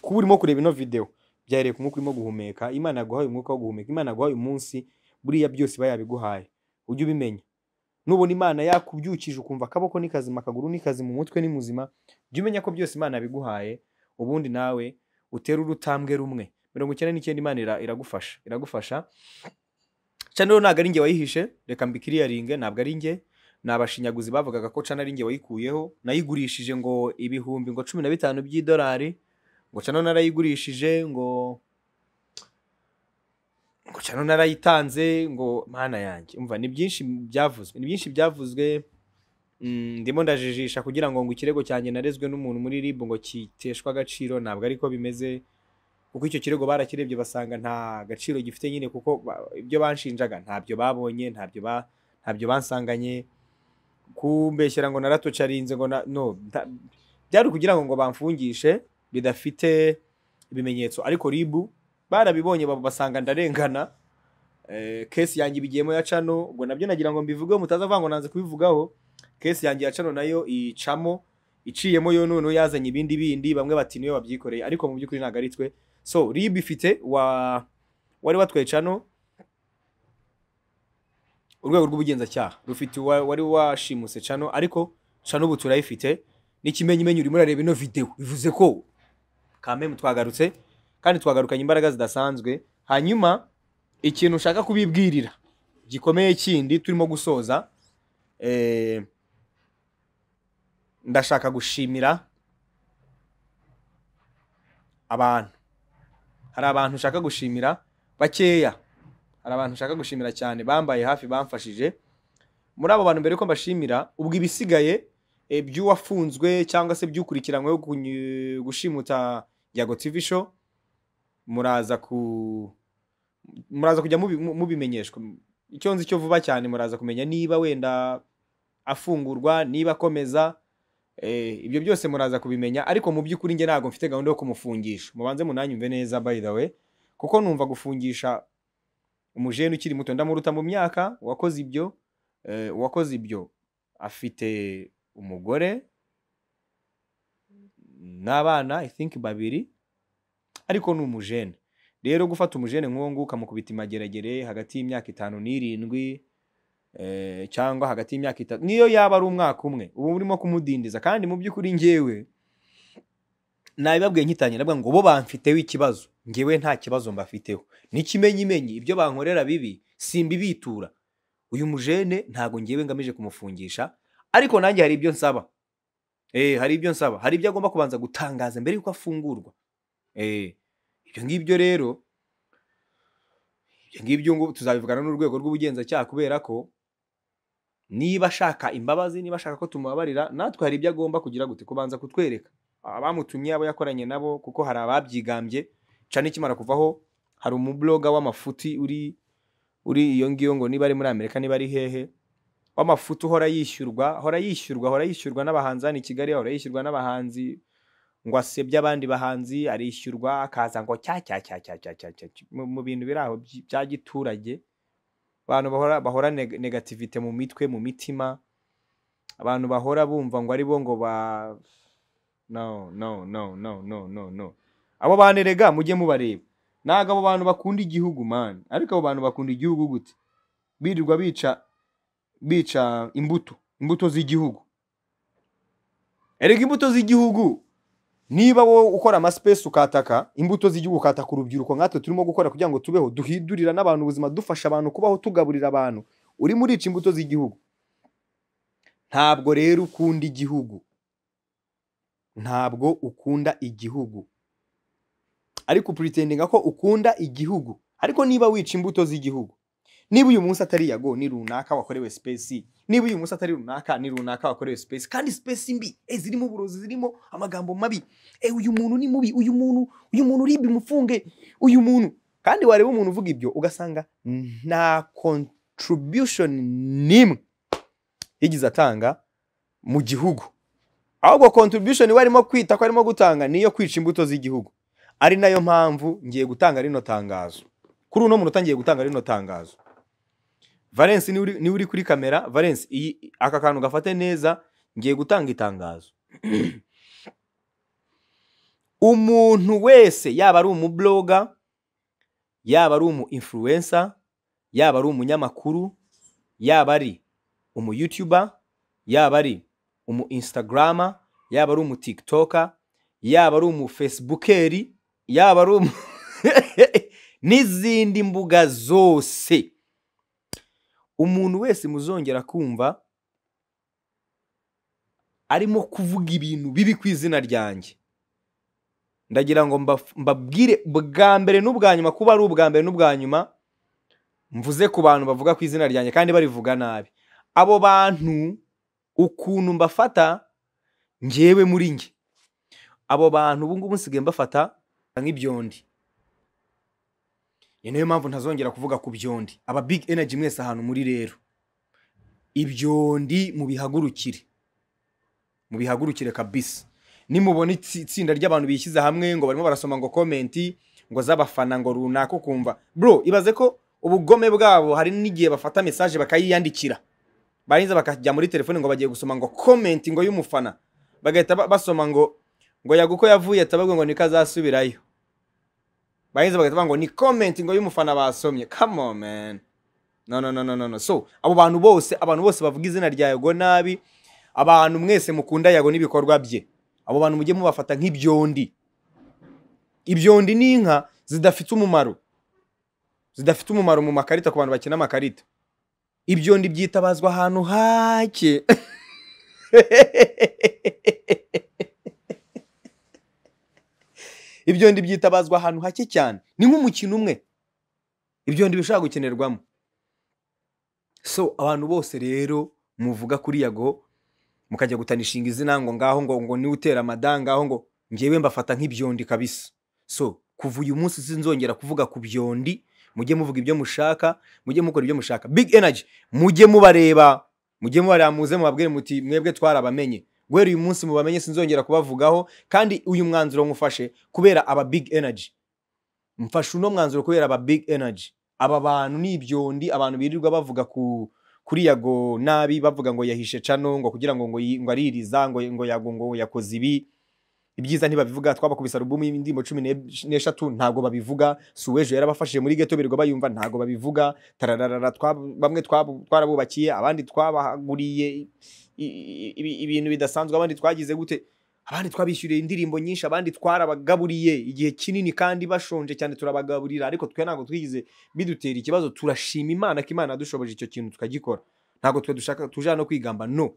Kuba urimo kureba ino videwo byahereye ku mwuka urimo guhumeka. Imana yaguhaye umwuka wo guhumeka. Imana yaguhaye umunsi buriya byose iba yabiguhaye. Ujye ubimenya. Nubona imana yakubyukije ukumva akaboko ni kazima akaguru ni kazima umutwe ni muzima jya umenya ko byose imana yabiguhaye ubundi nawe utere urutambwe rumwe. Mirongo icyenda n'icyenda imana ira- iragufasha. Iragufasha. Cano rero ntabwo ari njye wayihishe reka mbikiriyaringe ntabwo ari njye. Ni abashinyaguzi bavugaga ko cano ari njye wayikuyeho nayigurishije ngo ibihumbi ngo cumi na bitanu by'idolari ngo cano narayigurishije ngo ngo cano narayitanze ngo mana yanjye. Umva ni byinshi byavuzwe ni byinshi byavuzwe Mm, ndimo ndajijisha kugira ngo ngo ikirego cyanjye narezwe n'umuntu muri rib ngo kiteshwe agaciro ntabwo ariko bimeze kuko icyo kirego barakirebye basanga nta gaciro gifite nyine kuko ibyo banshinjaga ntabyo babonye ntabyo ntabyo bansanganye. Kumbeshyera ngo naratocarinze ngo no byari ukugira ngo ngo bamfungishe bidafite ibimenyetso. Ariko ribu barabibonye basanga ndarengana eh, kesi yanjye ibigiyemo ya cano ubwo na byo nagira ngo mbivugeho mutazavuga ngo nanze kubivugaho. Kesi yanjye ya cano na yo icamo iciyemo yo noneho yazanye ibindi bindi bamwe bati niyo wabyikoreye ariko mu by'ukuri ntabwo ari twe. So rib ifite wa wari watwaye cano urwego rw'ubugenzacyaha. Rufite wari washimuse cano ariko cano ubu turayifite. N'ikimenyimenyi urimo urareba ino videwo bivuze ko kamemu twagarutse kandi twagarukanye imbaraga zidasanzwe. Hanyuma ikintu ushaka kubibwirira gikomeye kindi turimo gusoza eh, ndashaka gushimira abantu. Hari abantu ushaka gushimira bakeya. Hari abantu ushaka gushimira cyane bambaye hafi bamfashije. Muri abo bantu mbere ko mbashimira ubwo ibisigaye eh, by'uwafunzwe cyangwa se by'ukurikiranyweho gushimuta yago tv show muraza ku muraza kujya mubi- mu- mubimenyeshwa. Icyo nzi cyo vuba cyane muraza kumenya niba wenda afungurwa niba akomeza eh, ibyo byose muraza kubimenya. Ariko mu by'ukuri njye ntabwo mfite gahunda yo kumufungisha. Mubanze munanyumve neza by the way kuko numva gufungisha umujene ukiri muto ndamuruta mu myaka uwakoze ibyo eh, uwakoze ibyo afite umugore n'abana i think babiri ariko ni umujene. Rero gufata umujene nk'uwo nguwo ukamukubita imageragere hagati y'imyaka itanu n'irindwi eh, cyangwa hagati y'imyaka itatu niyo yaba ari umwaka umwe. Uba urimo kumudindiza kandi mu by'ukuri ngewe nabibabwiye nkitangira ndavuga ngo bo bamfiteho ikibazo ngewe nta kibazo mbafiteho. N'ikimenyimenyi ibyo bankorera bibi simbibitura uyu mujene ntabwo ngewe ngamije kumufungisha ariko nanjye hari ibyo nsaba. Eh hari ibyo nsaba. Hari ibyo agomba kubanza gutangaza mbere yuko afungurwa. Eh ibyo ngibyo rero ibyo ngibyo tuzabivugana n'urwego rw'ubugenzacyaha kubera ko niba ashaka imbabazi niba ashaka ko tumubabarira natwe hari ibyo agomba kugira gute kubanza kutwereka. Abamutumye abo yakoranye nabo kuko hari ababyigambye cana ikimara kuvaho hari umubloga w'amafuti uri uri iyo ngiyo ngo niba ari muri amerika niba ari hehe w'amafuti uhora yishyurwa ahora yishyurwa ahora yishyurwa n'abahanzi hano i kigali ahora yishyurwa n'abahanzi ngo asebye abandi bahanzi arishyurwa akaza ngo cya cya cya cya cya cya cya mu bintu biri aho by- bya giturage abantu bahora bahora neg- negativite mu mitwe mu mitima abantu bahora bumva ngo ari bo ngo ba no no no no no no no. Abo bantu erega mujye mubareba. Ntabwo abo bantu bakunda igihugu man. Ariko abo bantu bakunda igihugu gute? Birirwa bica bica imbuto imbuto z'igihugu. Erega imbuto z'igihugu niba wowe ukora amasipesi ukataka imbuto z'igihugu ukataka urubyiruko nkatwe turimo gukora kugira ngo tubeho duhindurira n'abantu ubuzima dufasha abantu kubaho tugaburira abantu. Urimo urica imbuto z'igihugu. Ntabwo rero ukunda igihugu. Ntabwo ukunda igihugu. Ariko upuritinga ko ukunda igihugu ariko niba wica imbuto z'igihugu niba uyu munsi atari yago ni runaka wakorewe sipesi niba uyu munsi atari runaka ni runaka wakorewe sipesi kandi sipesi mbi eh, zirimo uburozi zirimo amagambo mabi. Eh, uyu muntu ni mubi uyu muntu uyu muntu uribi mufunge uyu muntu. Kandi wareba umuntu uvuga ibyo ugasanga nta contribution n'imwe yigeze atanga mu gihugu. Ahubwo contribution we arimo kwita ko arimo gutanga niyo kwica imbuto z'igihugu. Ari na yo mpamvu ngiye gutanga rino tangazo. Kuri uno munota ngiye gutanga rino tangazo. Valence ni we uri- kuri kamera. Valence aka kantu gafate neza ngiye gutanga itangazo. Umuntu wese yaba ari umubloga yaba ari umu influencer yaba ari umunyamakuru yaba ari umu youtuber yaba ari umu instagrama yaba ari umu tiktoka yaba ari umu facebookeri yaba ari umu n'izindi mbuga zose. Umuntu wese muzongera kumva arimo kuvuga ibintu bibi ku izina ryanjye. Ndagira ngo mbabwire bwa mbere n'ubwa nyuma kuba ari ubwa mbere n'ubwa nyuma mvuze ku bantu bavuga ku izina ryanjye kandi barivuga nabi. Abo bantu ukuntu mbafata ngewe muri nge abo bantu ubu ngubu nsigaye mbafata nk'ibyondi. Ni na yo mpamvu ntazongera kuvuga ku byondi. Aba big energy mwese ahantu muri rero. Ibyondi mubihagurukire. Mubihagurukire kabisa. Nimubona itsi- itsinda ry'abantu bishyize hamwe ngo barimo barasoma ngo komenti ngo z'abafana ngo runaka ukumva. Bro ibaze ko ubugome bwabo hari n'igihe bafata mesaje bakayiyandikira. Barangiza bakajya muri telefone ngo bagiye gusoma ngo komenti ngo y'umufana. Bagahita ba- basoma ngo ngo yaguko yavuye atababwe ngo niko azasubirayo barangiza bagahita bavuga ngo ni komenti ngo y'umufana basomye. Come on man. No no no no no no. So abo bantu bose abantu bose bavuga izina rya yago nabi abantu mwese mukunda yago n'ibikorwa bye. Abo bantu mujye mubafata nk'ibyondi. Ibyondi ni inka zidafite umumaro. Zidafite umumaro mu makarita ku bantu bakina amakarita. Ibyondi byitabazwa ahantu hake. Ibyondi byitabazwa ahantu hake cyane. Ni nk'umukino umwe. Ibyondi bishobora gukenerwamo. So abantu bose rero muvuga kuri yago mukajya gutanishinga izina ngo ngaho ngo ngo ni we utera amadanga ngaho ngo ngewe mbafata nk'ibyondi kabisa. So kuva uyu munsi sinzongera kuvuga ku byondi mujye muvuga ibyo mushaka mujye mukora ibyo mushaka. Big energy. Mujye mubareba mujye mubareba muze mubabwire muti mwebwe twarabamenye. Guhera uyu munsi mubamenye sinzongera kubavugaho kandi uyu mwanzuro mufashe kubera aba big energy. Mfashe uno mwanzuro kubera aba big energy. Aba bantu ni ibyondi abantu birirwa bavuga ku kuri yago nabi bavuga ngo yahishe cano ngo kugira ngo ngo aririza ngo ngo yago ngo yakoze ibi. Ibyiza ntibabivuga twabakubise alubumu y'indirimbo cumi n'eshatu ntabwo babivuga. Suwejo yarabafashije muri geto birirwa bayumva ntabwo babivuga. Tarararara bamwe twarabubakiye abandi twabaguriye ibintu bidasanzwe abandi twagize gute? Abandi twabishyuriye indirimbo nyinshi abandi twarabagaburiye. Igihe kinini kandi bashonje cyane turabagaburira. Ariko twe ntabwo twigize bidutera ikibazo. Turashima imana ko imana yadushoboje icyo kintu tukagikora. Ntabwo twe dushaka tuje hano kwigamba no.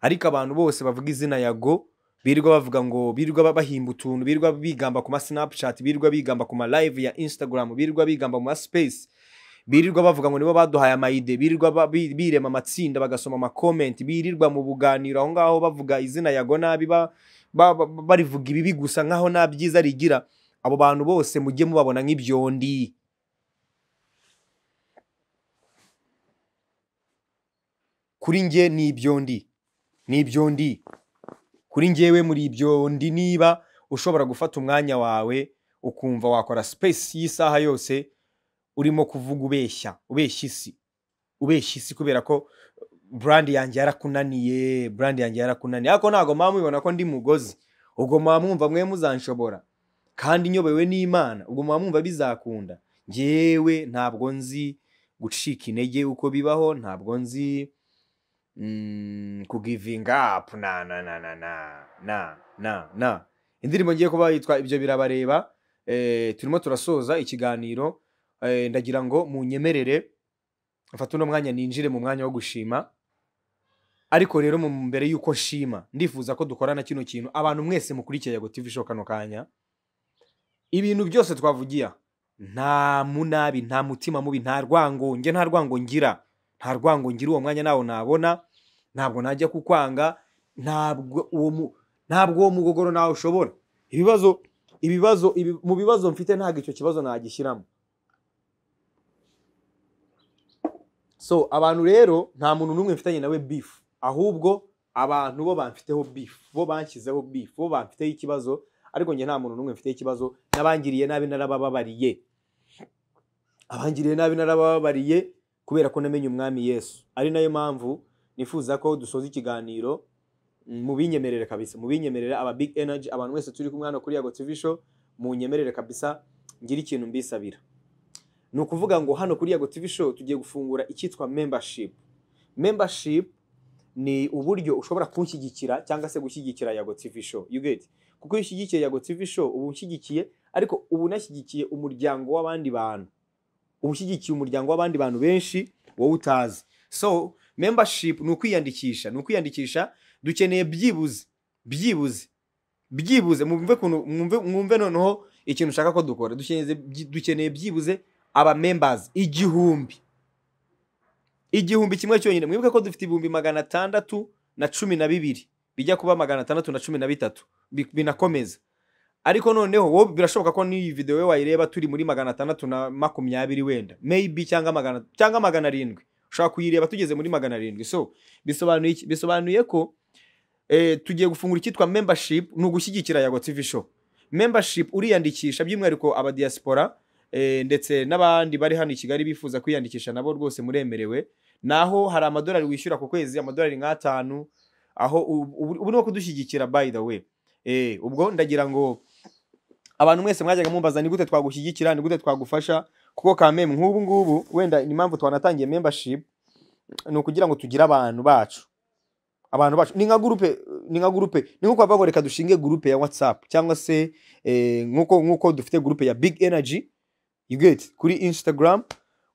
Ariko abantu bose bavuga izina yago birirwa bavuga ngo birirwa bahimba utuntu birirwa bigamba ku ma snapchat birirwa bigamba ku ma live ya instagram birirwa bigamba mu ma space. Birirwa bavuga ngo nibo baduhaye amayide birirwa birema amatsinda bagasoma amakomenti birirwa mu buganiro. Aho ngaho bavuga izina yago nabi ba- ba- ba- barivuga ibibi gusa nkaho nta byiza rigira. Abo bantu bose mujye mubabona nk'ibyondi. Kuri njye ni ibyondi. Ni ibyondi. Kuri njyewe muri ibyondi niba ushobora gufata umwanya wawe ukumva wakora space y'isaha yose urimo kuvuga ubeshya ubeshya isi. Ubeshya isi kubera ko brand yanjye yarakunaniye brand yanjye yarakunaniye. Ariko ntabwo muba mubibona ko ndi mugozi. Ubwo muba mwumva mwe muzanshobora kandi nyobewe n'imana ubwo muba mwumva bizakunda. Njyewe ntabwo nzi gucika intege uko bibaho ntabwo nzi Mm, kugivinga apu na na na na na na na na. Indirimbo ngiye kuba yitwa ibyo birabareba eh, turimo turasoza ikiganiro eh, ndagira ngo munyemerere mfate uno mwanya ninjire mu mwanya wo gushima ariko rero mu mbere y'uko nshima ndifuza ko dukorana kino kintu abantu mwese mukurikiye yago TV show kanya. Ibintu byose twavugiya nta munabi nta mutima mubi nta rwango nge nta rwango ngira. Nta rwango ngira uwo mwanya nawo nabona ntabwo najya kukwanga ntabwo uwo mugogoro nawe ushobora. Ibibazo ibibazo ibi, mu bibazo mfite ntabwo icyo kibazo nagishyiramo. So abantu rero nta muntu n'umwe mfitanye nawe beef. Ahubwo abantu bo bamfiteho beef bo banshyizeho beef bo bamfiteho ikibazo ariko njye nta muntu n'umwe mfiteho ikibazo n'abangiriye nabi narabababariye. Abangiriye nabi narabababariye kubera ko namenye umwami yesu. Ari na yo mpamvu nifuza ko dusoza ikiganiro mubinyemerere kabisa. Mubinyemerere aba big energy abantu mwese turi kumwe hano kuri yago tv show munyemerere kabisa ngire ikintu mbisabira. Ni ukuvuga ngo hano kuri yago tv show tugiye gufungura icyitwa membership. Membership ni uburyo ushobora kunshyigikira cyangwa se gushyigikira yago tv show. You get? Kuko iyo ushyigikiye yago tv show uba ushyigikiye ariko uba unashyigikiye umuryango w'abandi bantu. Uba ushyigikiye umuryango w'abandi bantu benshi wowe utazi. So membership ni ukwiyandikisha ni ukwiyandikisha dukeneye byibuze byibuze byibuze. Mwumve noneho ikintu ushaka ko dukora. Dukeneye byi- dukeneye byibuze aba members. Igihumbi. Igihumbi kimwe cyonyine. Mwibuke ko dufite ibihumbi magana atandatu na cumi na bibiri. Bijya kuba magana atandatu na cumi na bitatu. Bi- binakomeza. Ariko noneho wowe birashoboka ko n'iyi video we wayireba turi muri magana atandatu na makumyabiri wenda. Maybe cyangwa magana cyangwa magana arindwi. Ushobora kuyireba tugeze muri magana arindwi. So bisobanuye iki? Bisobanuye ko eh, tugiye gufungura icyitwa membership ni ugushyigikira yago tv show. Membership uriyandikisha by'umwihariko aba diaspora eh, ndetse n'abandi bari hano i kigali bifuza kwiyandikisha nabo rwose muremerewe. Naho hari amadolari wishyura ku kwezi amadolari nk'atanu. Aho ubu ni kudushyigikira by the way. Eh, ubwo ndagira ngo abantu mwese mwajyaga mumbaza ni gute twagushyigikira ni gute twagufasha? Kuko kameme nk'ubu ngubu wenda ni impamvu twanatangiye membership ni ukugira ngo tugire abantu bacu. Abantu bacu. Ni nka gurupe ni nka gurupe ni nko kuvuga reka dushinge gurupe ya whatsapp cyangwa se eh, nk'uko nk'uko dufite gurupe ya big energy you get? Kuri instagram.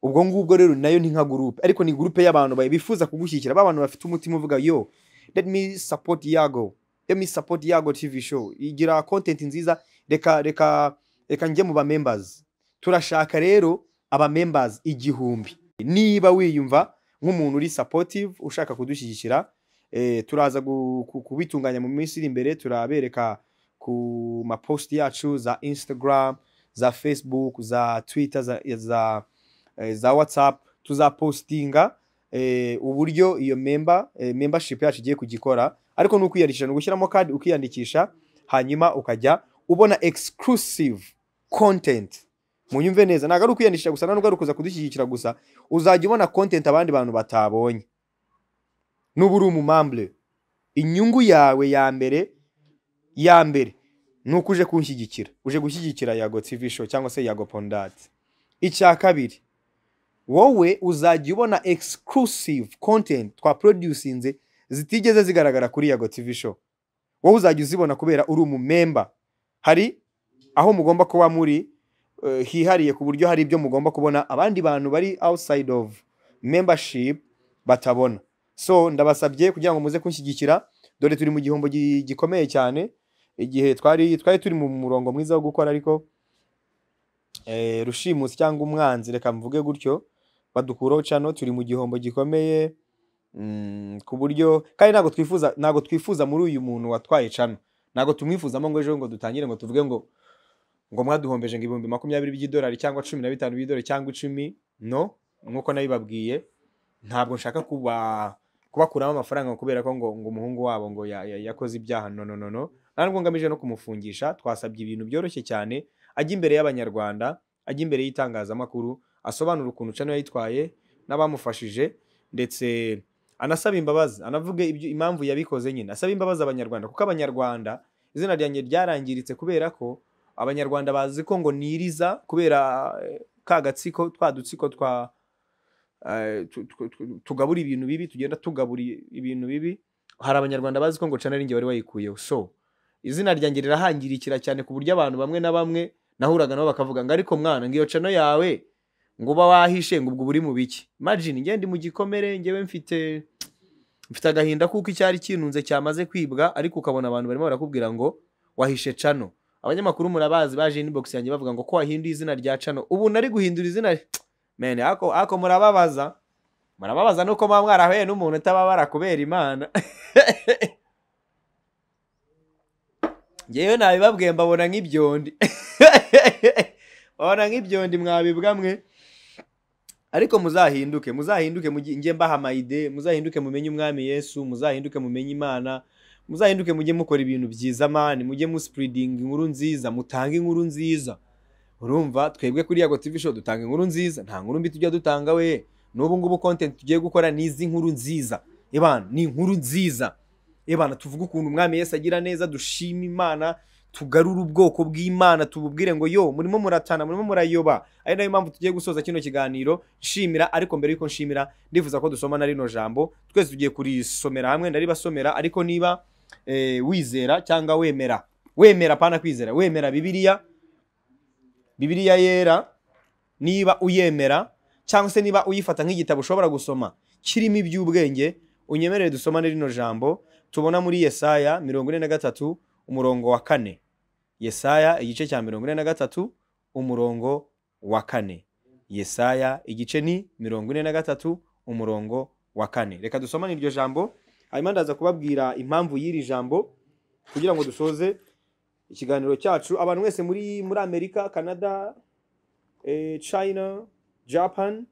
Ubwo ngubwo rero na yo ni nka gurupe ariko ni gurupe y'abantu bifuza kugushyigikira. Ba bantu bafite umutima uvuga yo let me support yago. Let me support yago tv show. Igira content nziza reka reka reka njye mu ba members turashaka rero aba members igihumbi. Niba wiyumva nk'umuntu uri supportive ushaka kudushyigikira eh, turaza kubitunganya mu minsi iri imbere turabereka ku maposti yacu za instagram za facebook za twitter za, za, eh, whatsapp tuzapostinga eh, uburyo iyo member eh, membership yacu igiye kugikora. Ariko ni ukwiyandikisha ni ugushyiramo kadi ukiyandikisha hanyuma ukajya ubona exclusive content. Munyumve neza. Ntabwo ari ukwiyandikisha gusa ntabwo ari ukuza kudushyigikira gusa uzajya ubona content abandi bantu batabonye. Nuba uri umumambure inyungu yawe ya mbere ya mbere ni uko uje kunshyigikira. Uje gushyigikira yago tv show cyangwa se yago pondati. Icya kabiri wowe uzajya ubona exclusive content twa producinze zitigeze zigaragara kuri yago tv show. Wowe uzajya uzibona kubera uri umumemba hari aho mugomba kuba muri eh, hihariye ku buryo hari ibyo mugomba kubona abandi bantu bari outside of membership batabona. So ndabasabye kugira ngo muze kunshyigikira dore turi mu gihombo gi- gikomeye cyane igihe twari twari turi mu murongo mwiza wo gukora ariko eh, rushimusi cyangwa umwanzi reka mvuge gutyo badukuraho cano turi mu gihombo gikomeye mm, ku buryo kandi ntabwo twifuza ntabwo twifuza muri uyu muntu watwaye cano ntabwo tumwifuzamo ngo ejo ngo dutangire ngo tuvuge ngo ngo mwaduhombeje ngo ibihumbi makumyabiri by'idolari cyangwa cumi na bitanu by'idolari cyangwa icumi no nk'uko nabibabwiye ntabwo nshaka kuba kubakuramo amafaranga kubera ko ngo ngo umuhungu wabo ngo ya- ya- yakoze ibyaha. No no no no. Nta nubwo ngamije no kumufungisha twasabye ibintu byoroshye cyane ajya imbere y'abanyarwanda ajya imbere y'itangazamakuru asobanura ukuntu cano yayitwaye n'abamufashije ndetse anasaba imbabazi anavuge impamvu yabikoze nyine. Asaba imbabazi abanyarwanda kuko abanyarwanda izina ryanjye ryarangiritse kubera ko abanyarwanda bazi ko ngo niriza kubera eh, ka gatsiko twa dutsiko twa eh, tu- tu- tu- tugabura ibintu bibi tugenda tugabura ibintu bibi hari abanyarwanda bazi ko ngo cana ari njye wari wayikuyeho. So izina ryanjye rirahangirikira cyane ku buryo abantu bamwe na bamwe nahuraga nabo bakavuga ngo ariko mwana ngo iyo cano yawe ngo uba wahishe ngo ubwo buri mu biki. Imagine njye ndi mu gikomere njyewe mfite mfite agahinda kuko icyari kinunze cyamaze kwibwa ariko ukabona abantu barimo barakubwira ngo wahishe cano abanyamakuru murabazi baje inbox yanjye bavuga ngo ko wahinduye izina rya cano ubu nari guhindura izina mene ako ako murababaza. Murababaza nuko muba mwarahuye n'umuntu utababara kubera imana. Ngewe nabibabwiye mbabona nk'ibyondi. Babona nk'ibyondi mwabibwa mwe. Ariko muzahinduke muzahinduke njye mbaha amayide muzahinduke mumenye umwami yesu muzahinduke mumenye imana muzahinduke mujye mukora ibintu byiza mani mujye musipuridinga inkuru nziza mutange inkuru nziza. Urumva? Twebwe kuri yago tv show dutanga inkuru nziza. Nta nkuru mbi tujya dutanga we. N'ubu ngubu content tugiye gukora ni izi nkuru nziza. Ebana ni inkuru nziza. Ebana tuvuge ukuntu umwami yesu agira neza dushima imana tugarure ubwoko bw'imana tububwire ngo yo murimo muratana murimo murayoba. Ari na yo mpamvu tugiye gusoza kino kiganiro nshimira ariko mbere yuko nshimira ndifuza ko dusoma na rino jambo. Twese tugiye kurisomera hamwe ndaribasomera ariko niba eh, wizera cyangwa wemera. Wemera pana kwizera. Wemera bibiliya bibiliya yera niba uyemera cyangwa se niba uyifata nk'igitabo ushobora gusoma. Kirimo iby'ubwenge unyemerere dusomane rino jambo. Tubona muri yesaya mirongo ine na gatatu umurongo wa kane. Yesaya igice cya mirongo ine na gatatu umurongo wa kane. Yesaya igice ni mirongo ine na gatatu umurongo wa kane. Reka dusomane iryo jambo. Hanyuma ndaza kubabwira impamvu y'iri jambo kugira ngo dusoze ikiganiro cyacu. Abantu mwese muri muri amerika canada eh, china japan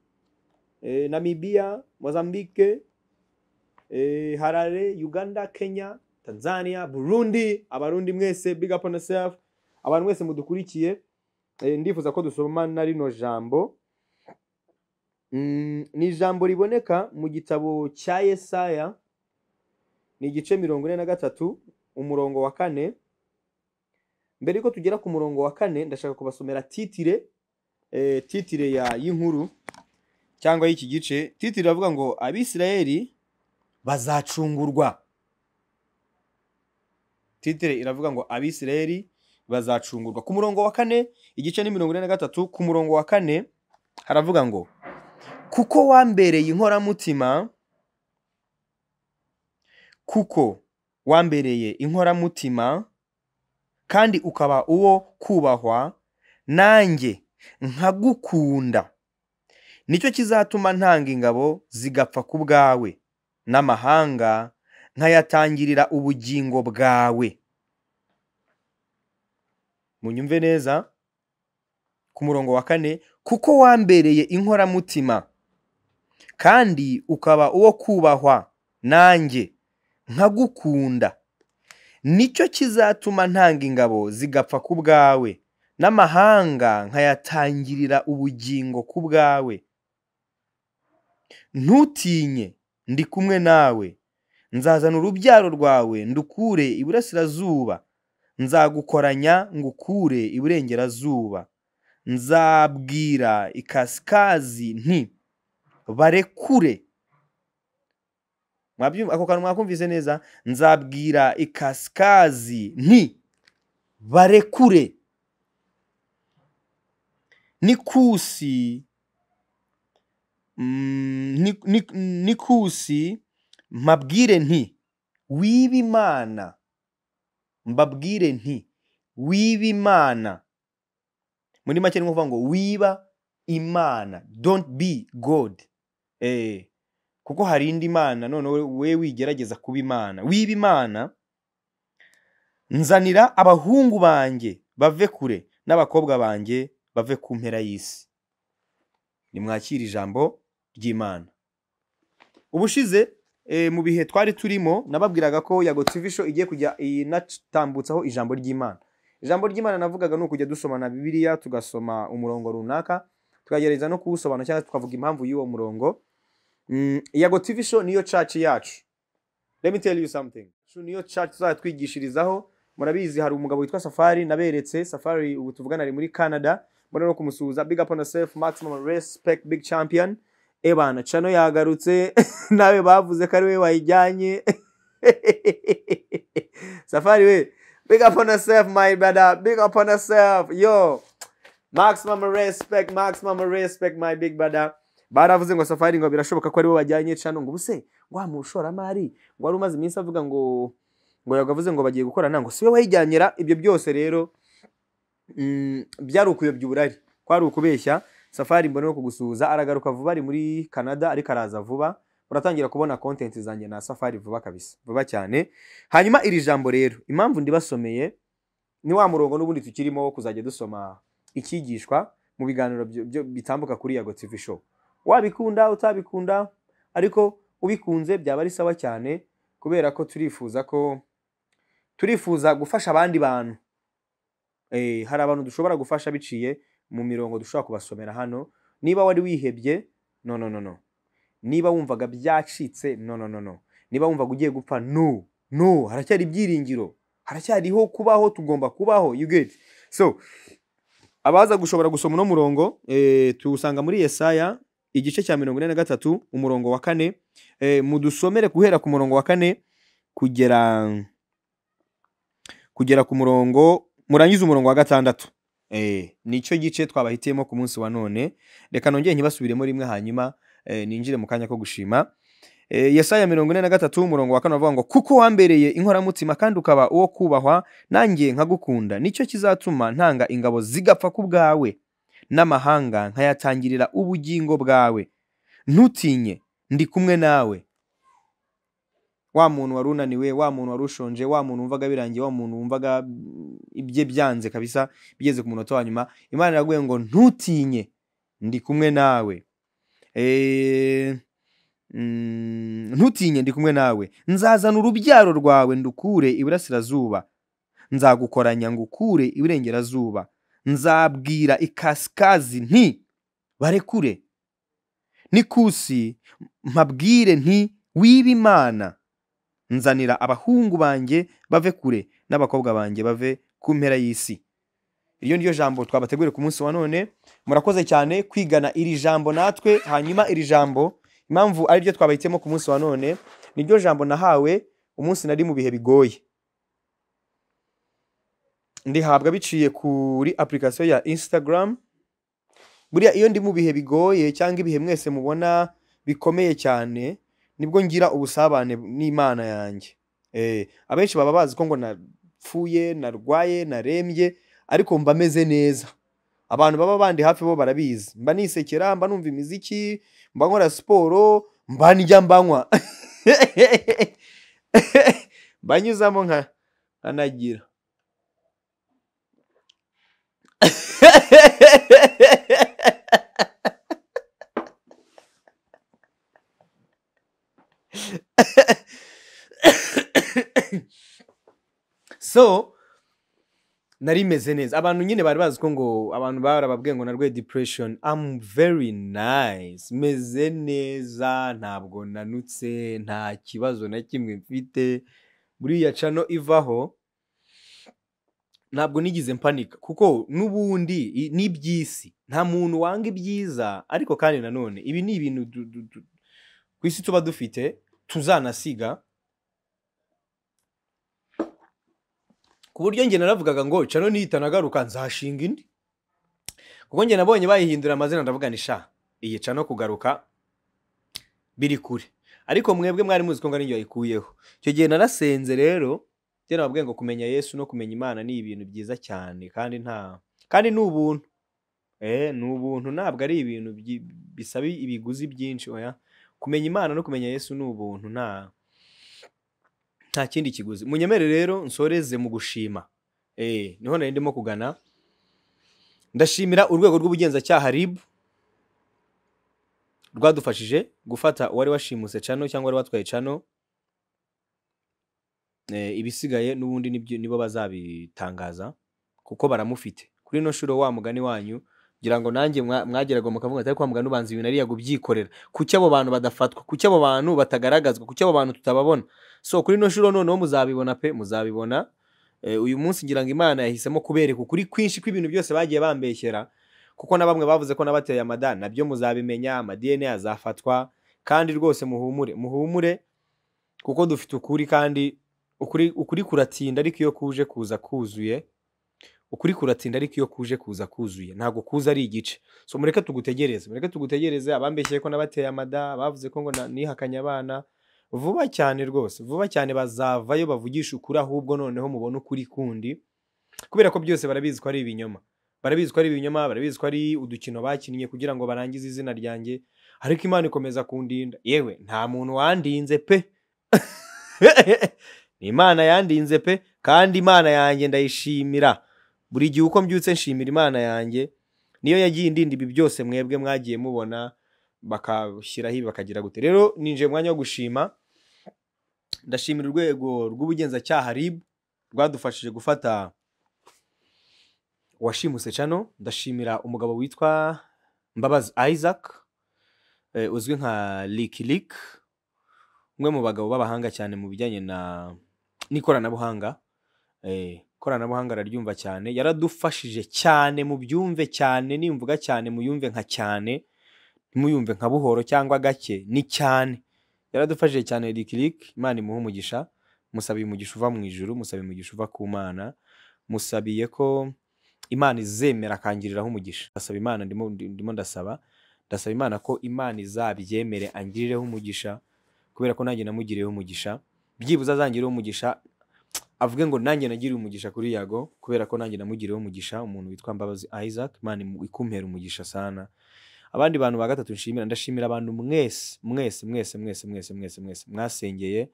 eh, namibia mozambique eh, harare uganda kenya tanzania burundi abarundi mwese big up on yourself. Abantu mwese mudukurikiye. Eh, ndifuza ko dusoma na rino jambo. Mm, ni ijambo riboneka mu gitabo cya yesaya ni igice mirongo ine na gatatu umurongo wa kane. Mbere yuko tugera ku murongo wa kane ndashaka kubasomera titire eh, titire ya y'inkuru cyangwa y'iki gice. Titire iravuga ngo abisirayeli bazacungurwa. Titire iravuga ngo abisirayeli bazacungurwa. Ku murongo wa kane igice ni mirongo ine na gatatu ku murongo wa kane haravuga ngo kuko wambereye inkoramutima kuko wambereye inkoramutima kandi ukaba uwo kubahwa nanjye nkagukunda. Nicyo kizatuma ntanga ingabo zigapfa ku bwawe n'amahanga nkayatangirira ubugingo bwawe. Munyumve neza ku murongo wa kane kuko wambereye inkoramutima kandi ukaba uwo kubahwa nanjye nkagukunda. Nicyo kizatuma ntanga ingabo zigapfa ku bwawe n'amahanga nkayatangirira ubugingo ku bwawe. Ntutinye ndi kumwe nawe. Nzazana urubyaro rwawe ndukure iburasirazuba. Nzagukoranya ngukure iburengerazuba. Nzabwira ikasikazi nti barekure. Ako kantu mwakumvise neza? Nzabwira ikasikazi nti barekure. N'ikusi mm, ni- ni- n'ikusi mpabwire nti wiba imana. Mbabwire nti wiba imana. Muri make ni nko kuvuga ngo wiba imana. Don't be god. Eh, kuko hari indi mana none we wigerageza kuba imana. Wiba imana nzanira abahungu banjye bave kure n'abakobwa banjye bave ku mpera y'isi. Nimwakire ijambo ry'imana. Ubushize mu bihe twari turimo nababwiraga ko yago tv show igiye kujya inatambutsaho ijambo ry'imana. Ijambo ry'imana navugaga ni ukujya dusomana bibiliya tugasoma umurongo runaka tukagerageza no kuwusobanura cyangwa tukavuga impamvu y'uwo murongo. Mm, yago tv show niyo church yacu. Niyo church tuzajya twigishirizaho murabizi hari umugabo witwa safari naberetse. Safari ubu tuvugana ari muri canada. Mbona no kumusuhuza. Big up on yourself maximum respect big champion. Ebana cano yagarutse nawe bavuze ko ari we wayijyanye. Safari we big up on yourself my brother big up on yourself yo. Maximum respect maximum respect my big brother. Baravuze ngo safari ngo birashoboka ko ari we wajyanye cano ngo ubuse ngo wa mushoramari ngo wari umaze iminsi avuga ngo ngo yagavuze ngo bagiye gukorana ngo si we wayijyanira ibyo byose rero mm, byari ukuyobya uburari kwari ukubeshya. Safari mbona no kugusuhuza aragaruka vuba ari muri canada ariko araza vuba. Muratangira kubona content zanjye na safari vuba kabisa vuba cyane. Hanyuma iri jambo rero impamvu ndibasomeye ni wa murongo n'ubundi tukirimo wo kuzajya dusoma icyigishwa mu biganiro bitambuka kuri yago tv show. Wabikunda utabikunda ariko ubikunze byaba ari sawa cyane kubera ko turifuza ko turifuza gufasha abandi bantu. Eh, hari abantu dushobora gufasha biciye mu mirongo dushobora kubasomera hano niba wari wihebye no no no no. Niba wumvaga byacitse no no no no. Niba wumvaga ugiye gupfa no no. Haracyari ibyiringiro. Haracyariho kubaho tugomba kubaho. You get so abaza gushobora gusoma uno murongo eh, tuwusanga muri yesaya igice cya mirongo ine na gatatu umurongo wa kane. Eh, mudusomere guhera ku murongo wa kane kugera kugera ku murongo murangize umurongo wa gatandatu. Ni cyo gice twabahitiyemo ku munsi wa none. Reka nongere ntibasubiremo rimwe hanyuma eh, ninjire mu kanya ko gushima. Eh, yesaya mirongo ine na gatatu umurongo wa kane bavuga ngo kuko wambereye inkoramutima kandi ukaba uwo kubahwa nanjye nkagukunda. Nicyo kizatuma ntanga ingabo zigapfa ku bwawe n'amahanga nkayatangirira ubugingo bwawe. Ntutinye ndi kumwe nawe. Wa muntu wari unaniwe wa muntu wari ushonje wa muntu wumvaga birangiye wa muntu wumvaga ibye byanze kabisa bigeze ku munota wa nyuma imana iraguye ngo ntutinye ndi kumwe nawe. Eh, mm, ntutinye ndi kumwe nawe. Nzazana urubyaro rwawe ndukure iburasirazuba. Nzagukoranya ngukure iburengerazuba. Nzabwira ikasikazi nti barekure. N'ikusi mpabwire nti wiba imana. Nzanira abahungu banjye bave kure n'abakobwa banjye bave ku mpera y'isi. Iryo niryo jambo twabateguriye ku munsi wa none. Murakoze cyane kwigana iri jambo natwe hanyuma iri jambo impamvu ari ryo twabahitemo ku munsi wa none niryo jambo nahawe umunsi nari mu bihe bigoye. Ndihabwa biciye kuri application ya instagram. Buriya iyo ndi mu bihe bigoye cyangwa ibihe mwese mubona bikomeye cyane ni bwo ngira ubusabane n'imana yanjye. Eh, abenshi baba bazi ko ngo napfuye narwaye narembye ariko mba meze neza. Abantu baba bandi hafi bo barabizi. Mba nisekera mba numva imiziki mba nkora siporo mba ndya mbanywa mbanyuzamo nka nkanagira so nari meze neza. Abantu nyine bari bazi ko ngo abantu barababwiye ngo narwaye depression. I'm very nice. Meze neza ntabwo nanutse nta kibazo na kimwe mfite. Buriya cano ivaho ntabwo nigize mpanika. Kuko n'ubundi ni iby'isi nta muntu wanga ibyiza. Ariko kandi nanone ibi ni ibintu ku isi tuba dufite tuzanasiga ku buryo njye naravugaga ngo cano nihita nagaruka nzashinga indi? Kuko njye nabonye bayihindura amazina ndavuga ni sha iyi cano kugaruka biri kure. Ariko mwebwe mwari muzi ko ari yayikuyeho icyo gihe narasenze rero njye nababwiye ngo kumenya yesu no kumenya imana ni ibintu byiza cyane kandi nta kandi ni ubuntu. Eh ni ubuntu. Ntabwo ari ibintu bisaba ibiguzi byinshi oya. Kumenya imana no kumenya yesu ni ubuntu. Nta nta kindi kiguzi. Munyemere rero nsoreze mu gushima. Eh ni ho nari ndimo kugana. Ndashimira urwego rw'ubugenzacyaha RIB rwadufashije gufata uwari washimuse cano cyangwa wari watwaye cano eh, ibisigaye n'ubundi nibo bazabitangaza kuko baramufite. Kuri ino shuro wa mugani wanyu ngira ngo nanjye mwa- mwageraga mukavuga ati ariko mugani ubanza ibintu ariya kubyikorera kuki abo bantu badafatwa? Kuki abo bantu batagaragazwa? Kuki abo bantu tutababona? So kuri ino shuro noneho muzabibona pe muzabibona Eh, uyu munsi ngira ngo imana yahisemo kubereka ukuri kwinshi kw'ibintu byose bagiye bambeshyera kuko na bamwe bavuze ko nabateye amada na byo muzabimenya amadiyene azafatwa kandi rwose muhumure. Muhumure kuko dufite ukuri kandi ukuri, ukuri kuratinda ariko iyo kuje kuza kuzuye ukuri kuratinda ariko iyo kuje kuza kuzuye. Ntabwo kuza ari igice. So mureke tugutegereze. Mureke tugutegereze abambeshyeye ko nabateye amada bavuze ko ngo nihakanye abana. Vuba cyane rwose. Vuba cyane bazavayo bavugisha ukuri ahubwo noneho mubone ukuri kundi. Kubera ko byose barabizi ko ari ibinyoma. Barabizi ko ari ibinyoma barabizi ko ari udukino bakinnye kugira ngo barangize izina ryanjye. Ariko imana ikomeza kundinda. Yewe nta muntu wandinze pe. Ni imana yandinze pe kandi imana yanjye ndayishimira. Buri gihe uko mbyutse nshimira imana yanjye niyo yagiye indinda ibi byose mwebwe mwagiye mubona bakashyiraho bakagira gute. Rero ninjiye mwanya wo gushima ndashimira urwego rw'ubugenzacyaha RIB rwadufashije gufata uwashimuse cano ndashimira umugabo witwa Mbabazi Isaac eh, uzwi nka Lick umwe mu bagabo b'abahanga cyane mu bijyanye na n'ikoranabuhanga. Ikoranabuhanga araryumva cyane yaradufashije cyane mu byumve cyane nimvuga cyane muyumve nka cyane ntimuyumve nka buhoro cyangwa gake ni cyane. Yaradufashije cyane Lick imana imuha umugisha musabiye umugisha uva mu ijuru musabiye umugisha uva ku mana musabiye ko imana izemera akangiriraho umugisha. Ndasaba imana ndimo, ndasaba ndasaba imana ko imana izabyemere angirireho umugisha kubera ko nanjye namugiriyeho umugisha byibuze azangirireho umugisha avuge ngo nanjye nagiriye umugisha kuri yago kubera ko nanjye namugiriyeho umugisha umuntu witwa Mbabazi Isaac imana ikumpera umugisha sana. Abandi bantu ba gatatu nshimira ndashimira abantu mwese mwese mwese mwese mwese mwese mwese. Mwasengeye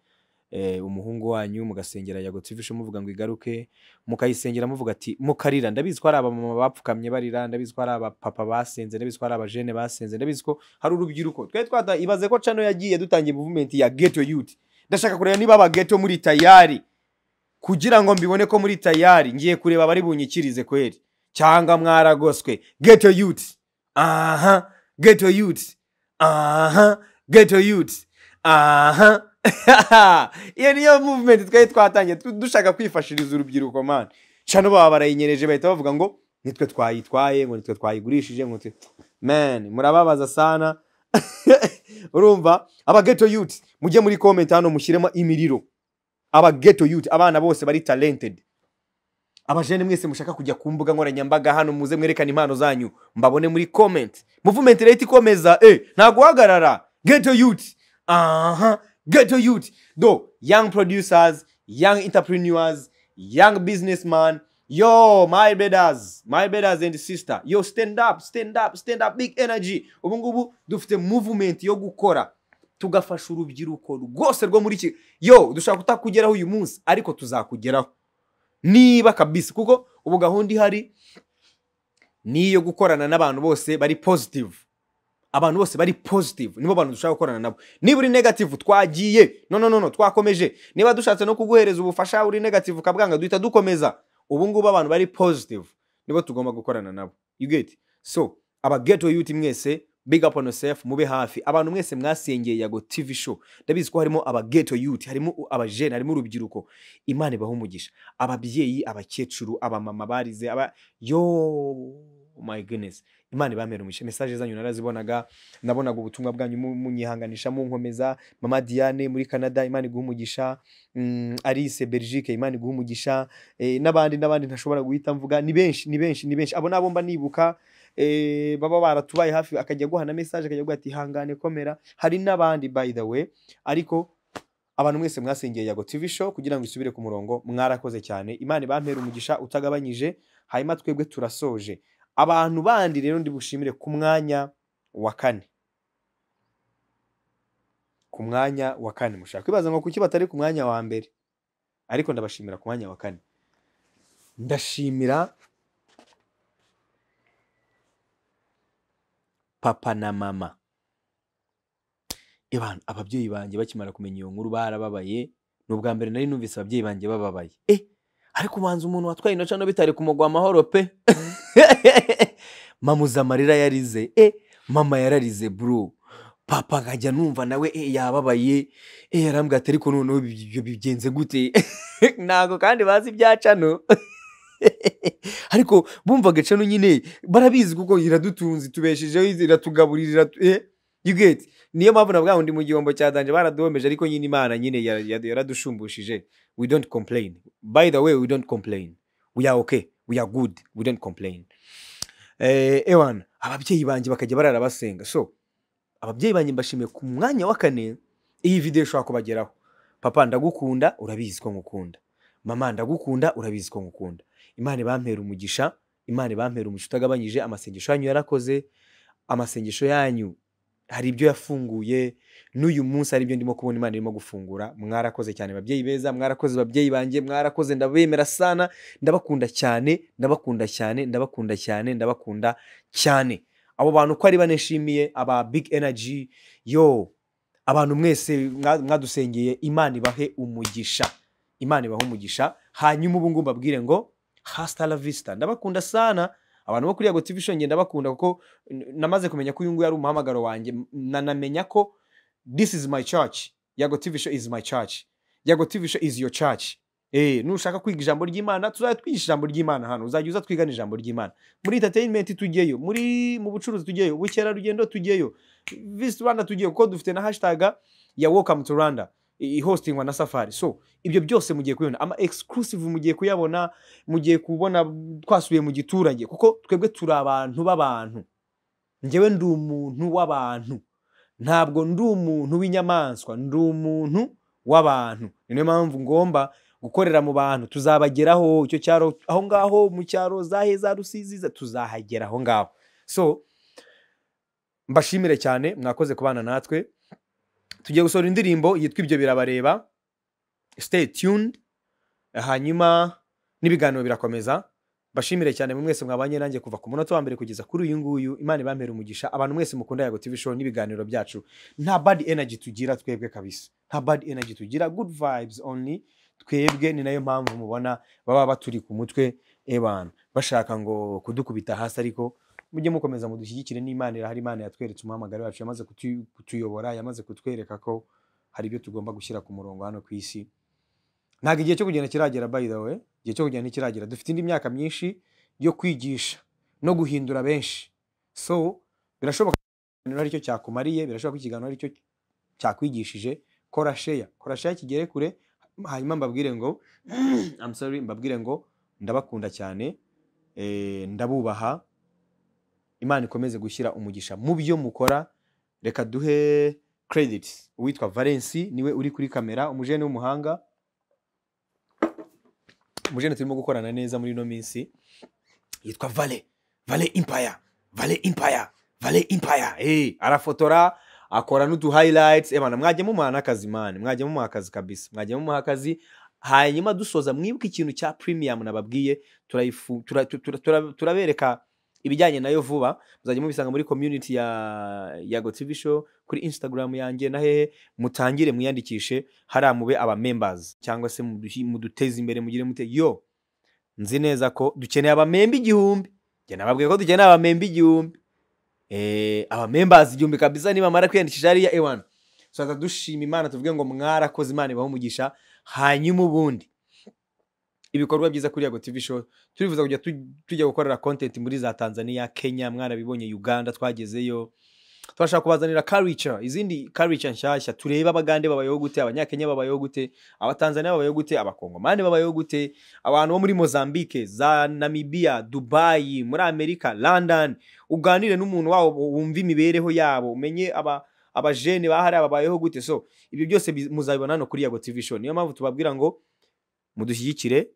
eh, umuhungu wanyu mugasengera yago show muvuga ngo igaruke. Mukayisengera muvuga ati mukarira. Ndabizi ko hari abamama bapfukamye barira ndabizi ko hari abapapa basenze ndabizi ko hari abajene basenze ndabizi ko hari urubyiruko. Twe twata ibaze ko cano yagiye dutangiye movement ya ghetto youth. Ndashaka kureba niba aba ghetto muri tayari kugira ngo mbibone ko muri tayari ngiye kureba abari bunyikirize kweri. Cyangwa mwaragoswe. Ghetto youth aha. Ghetto youth aha. Ghetto youth aha. Iyo niyo movement twari twatangiye. Dushaka kwifashiriza urubyiruko man. Cano baba barayinyereje bahita bavuga ngo nitwe twayitwaye ngo nitwe twayigurishije ngo nitwe man murababaza sana. Urumva? Aba ghetto youth mujye muri comment hano mushyiremo imiriro. Aba ghetto youth abana bose bari talented. Abajene mwese mushaka kujya ku mbuga nkoranyambaga hano muze mwerekane impano zanyu. Mbabone muri comment. Movement rero ikomeza eh nta guhagarara. Ghetto youth. Aha ghetto youth. Do young producers young entrepreneurs young businessman yo my brothers my brothers and sister. Yo stand up stand up stand up. Big energy. Ubu ngubu dufite movement yo gukora. Tugafasha urubyiruko rwose rwo muri iki. Yo dushaka kutakugeraho uyu munsi ariko tuzakugeraho. Niba kabisa kuko ubu gahunda ihari ni iyo gukorana n'abantu bose bari positive. Abantu bose bari positive nibo bantu dushaka gukorana nabo. Niba uri negative twagiye. No no no no twakomeje. Niba dushatse no kuguhereza ubufasha uri negative ukabwanga duhita dukomeza. Ubu ngubu abantu bari positive nibo tugomba gukorana nabo. You get so aba ghetto youth mwese big up on yourself mube hafi. Abantu mwese mwasengeye yago tv show. Ndabizi ko harimo aba ghetto youth harimo abajene harimo urubyiruko. Imana ibaha umugisha. Ababyeyi abakecuru abamama barize aba yo! My goodness. Imana ibamera umugisha message zanyu narazibonaga nabonaga ubutumwa bwanyu mu- munyihanganisha munkomeza. Mama diane muri canada imana iguha umugisha. Mm, alice belgique imana iguha umugisha. Eh, n'abandi n'abandi ntashobora guhita mvuga. Ni benshi ni benshi ni benshi. Abo nabo mba nibuka eh, baba baratubaye hafi akajya guha na message akajya guha ati hangane komera. Hari n'abandi by the way. Ariko abantu mwese mwasengeye yago tv show kugira ngo isubire ku murongo mwarakoze cyane. Imana ibampera umugisha utagabanyije hanyuma twebwe turasoje. Abantu bandi rero ndi bushimire ku mwanya wa kane. Ku mwanya wa kane mushaka kwibaza ngo kuki batari ku mwanya wa mbere? Ariko ndabashimira ku mwanya wa kane. Ndashimira papa na mama. Ababyeyi banjye bakimara kumenya iyo nkuru barababaye ni ubwa mbere nari numvise ababyeyi banjye bababaye. Eh! Ariko ubanza umuntu watwaye ino cano bitari kumugwa amahoro pe? Mama uzi amarira yarize. Eh mama yararize bro. Papa nkajya numva nawe eh yababaye. Eh yarambwira ati ariko noneho ibyo bigenze gute? Ntago kandi bazi ibya cano. Ariko bumvaga cano nyine barabizi kuko iradutunze itubeshejeho iratugaburira niyo mpamvu navuga ngo ndi mu gihombo cya danje baraduhomeje ariko nyine imana nyine ya- ya- yaradushumbushyije we don't complain. By the way we don't complain. We are okay. We are good. We don't complain. Eh ewana ababyeyi banjye bakajya barara basenga. So ababyeyi banjye mbashimiye ku mwanya wa kane iyi video ishobora kubageraho. Papa ndagukunda urabizi ko ngukunda. Mama ndagukunda urabizi ko ngukunda. Imana ibampera umugisha. Imana ibampera umugisha utagabanyije. Amasengesho yanyu yarakoze. Amasengesho yanyu hari ibyo yafunguye n'uyu munsi hari ibyo ndimo kubona imana irimo gufungura. Mwarakoze cyane babyeyi beza mwarakoze babyeyi banjye mwarakoze ndabemera sana ndabakunda cyane ndabakunda cyane ndabakunda cyane ndabakunda cyane. Abo bantu uko ari bane nshimiye aba big energy yo abantu mwese mwa- mwadusengeye imana ibahe umugisha. Imana ibahe umugisha. Hanyuma ubu ngubu mbabwire ngo hasta la vista. Ndabakunda sana. Abantu bo kuri yago tv show njye ndabakunda kuko namaze kumenya ko uyu nguyu ari umuhamagaro wanjye. Nanamenya ko this is my church. Yago tv show is my church. Yago tv show is your church. Eh, nushaka kwiga ijambo ry'imana tuzajya twigisha ijambo ry'imana hano. Uzajya uza twigana ijambo ry'imana. Muri entertainment tujyeyo muri mu bucuruzi tujyeyo ubukerarugendo tujyeyo visit rwanda tujyeyo kuko dufite na hashtag ya welcome to rwanda. I- hostingwa na safari. So ibyo byose mugiye kubibona. Ama exclusive mugiye kuyabona mugiye kubona twasubiye mu giturage. Kuko twebwe turi abantu b'abantu. Njyewe ndi umuntu w'abantu. Ntabwo ndi umuntu w'inyamaswa ndi umuntu w'abantu. Ni niyo mpamvu ngomba gukorera mu bantu. Tuzabageraho icyo cyaro aho ngaho mu cyaro zahe za rusizi za- tuzahagera aho ngaho. So mbashimire cyane mwakoze kubana natwe. Tugiye gusohora indirimbo yitwa ibyo birabareba. Stay tuned. Hanyuma n'ibiganiro birakomeza. Bashimire cyane mwe mwese mwabanye nanjye kuva ku munota wa mbere kugeza kuri uyu nguyu. Imana ibambere umugisha. Abantu mwese mukunda yago tv show n'ibiganiro byacu. Nta bad energy tugira twebwe kabisa. Nta bad energy tugira. Good vibes only. Twebwe ni na yo mpamvu mubona baba baturi ku mutwe ebana bashaka ngo kudukubita hasi ariko mujye mukomeza mudushyigikire n'imana irahari imana yatweretse umuhamagaro wacu yamaze kutu- kutuyobora yamaze kutwereka ko hari ibyo tugomba gushyira ku murongo hano ku isi. Ntabwo igihe cyo kugenda kiragera by the way igihe cyo kugenda ntikiragera. Dufite indi myaka myinshi ryo kwigisha no guhindura benshi. So birashoboka ko ikiganiro ari cyo cyakumariye birashoboka ko ikiganiro ari cyo cyakwigishije. Kora sheya kora sheya kigere kure hanyuma mbabwire ngo I'm sorry mbabwire ngo ndabakunda cyane eh, ndabubaha. Imana ikomeze gushyira umugisha mu byo mukora. Reka duhe credit. Uwitwa valensi ni we uri kuri kamera umujene w'umuhanga. Umujene turimo gukorana neza muri ino minsi. Yitwa vale. Vale impaya vale impaya vale impaya arafotora akora n'utu highlights. Ebana mwajya mumuha n'akazi mani mwajya mumuha akazi kabisa. Mwajya mumuha akazi. Hanyuma dusoza mwibuke ikintu cya premium nababwiye. Turabereka ibijyanye na yo vuba muzajya mubisanga muri community ya yago tv show kuri instagram yanjye na hehe mutangire mwiyandikishe hariya mube aba members cyangwa se muduteze imbere mugire mute yo nzi neza ko dukeneye abamemba igihumbi. Njye nababwiye ko dukeneye abamemba igihumbi. Eh, abamembers igihumbi kabisa nibamara kwiyandikisha hariya ewana tuzaza dushima imana tuvuge ngo mwarakoze imana ibahe umugisha hanyuma ubundi. Ibikorwa byiza kuri yago tv show. Turifuza kujya tu- tujya gukorera content muri za tanzania kenya mwarabibonye uganda twagezeyo. Turashaka kubazanira karica izindi karica nshyashya. Turebe abagande babayeho gute abanyakenya babayeho gute abatanzania babayeho gute abakongomani babayeho gute. Abantu bo muri mozambique za namibia dubayi muri amerika london uganire n'umuntu wabo wumva imibereho yabo umenye aba abajene bahariya babayeho gute. So ibyo byose bi- muzabibona hano kuri yago tv show. Niyo mpamvu tubabwira ngo mudushyigikire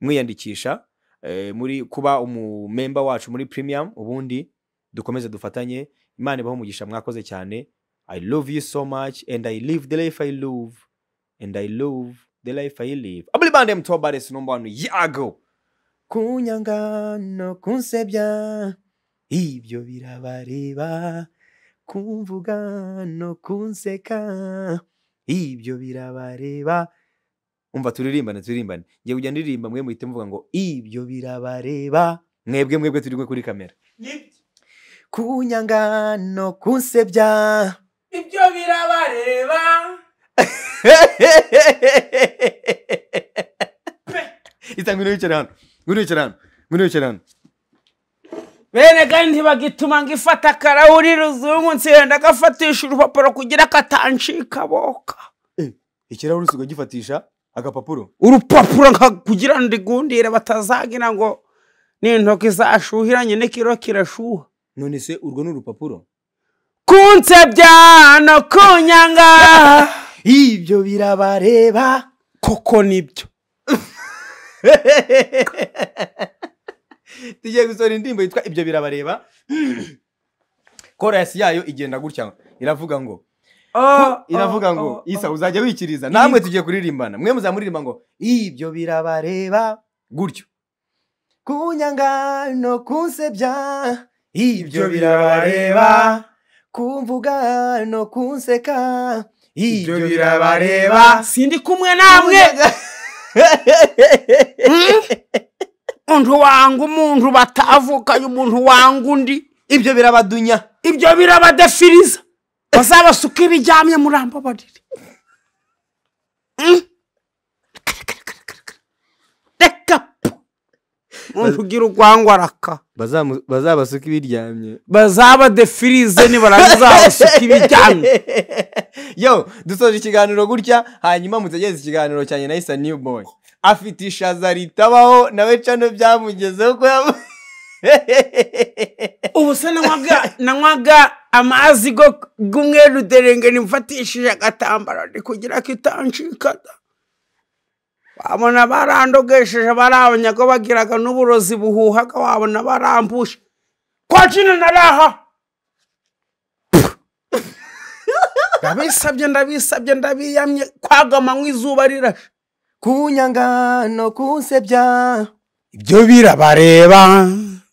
mwiyandikisha eh, muri kuba umumemba wacu muri premium ubundi dukomeze dufatanye. Imana ibaho umugisha mwakoze cyane. I love you so much and i live the life i love and i love the life i live. Abulibande mtobare number yago. Kunyanga no kunsebya ibyo birabareba kumvuga no kunseka ibyo birabareba umva turirimbane turirimbane. Ngiye kujya ndirimba mwe muhite muvuga ngo ibyo birabareba. Mwebwe mwebwe turi kuri kamera. Kunyanga no kunsebya ibyo birabareba. Ita ngwino wicare hano. Ngwino wicare hano. Ngwino wicare hano. Bene kandi ntibagituma ngo ifata akarahuri ruzungu nsenda agafatisha urupapuro kugira katancika boka ikirahure usiga gifatisha agapapuro. Urupapuro kugira ngo ndigundire batazagira ngo n'intoki zashuhiranye n'ikiro kirashuha. None se urwo ni urupapuro? Kunsebya no kunyanga. Ibyo birabareba. Koko ni byo. Tugiye gusohora indirimbo yitwa ibyo birabareba. Korasi yayo igenda gutya. Iravuga ngo iravuga ngo isa uzajya wikiriza. Namwe tugiye kuririmbana. Mwe muzamuririmba ngo ibyo birabareba. Gutyo. Kunyanga no kunsebya ibyo birabareba. kumvuga no kunseka ibyo birabareba. sindi kumwe namwe. umuntu wanga umuntu batavukanye umuntu wanga undi. Ibyo birabadunya. Ibyo birabadefiriza. Bazabasuka ibiryamye murambabarire Mm. reka pu. Umuntu ugira urwangwa araka Bazamu- bazabasuka ibiryamye bazabadefirize nibarangiza babasuka ibiryamye yo dusoje ikiganiro gutya hanyuma mutegereze ikiganiro cyanjye na isa new boy afite ishaza ritabaho nawe cano byamugezeho ko ubu se nanywaga nanywaga amazi go gumweru derenge nimfatishije agatambaro ndi kugira ko itancikada wabona barandogesheje barabanyaga bagiraga n'uburozi buhuhaga wabona barambushe. Kwa kino naraha. Ndabisabye ndabisabye ndabiyamye kwagamanywa izuba rirashe kunyanga no kunsebya. Ibyo birabareba.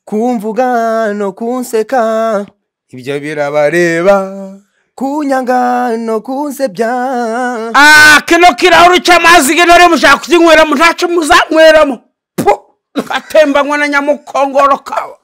Kumvuga no kunseka. Ibyo birabareba. Kunyanga no kunsebya Ah, kino kirahuri cy'amazi gino rero mushaka kukinyweramo ntacyo muzanyweramo pu gatembanywe na nyamukongoro kawe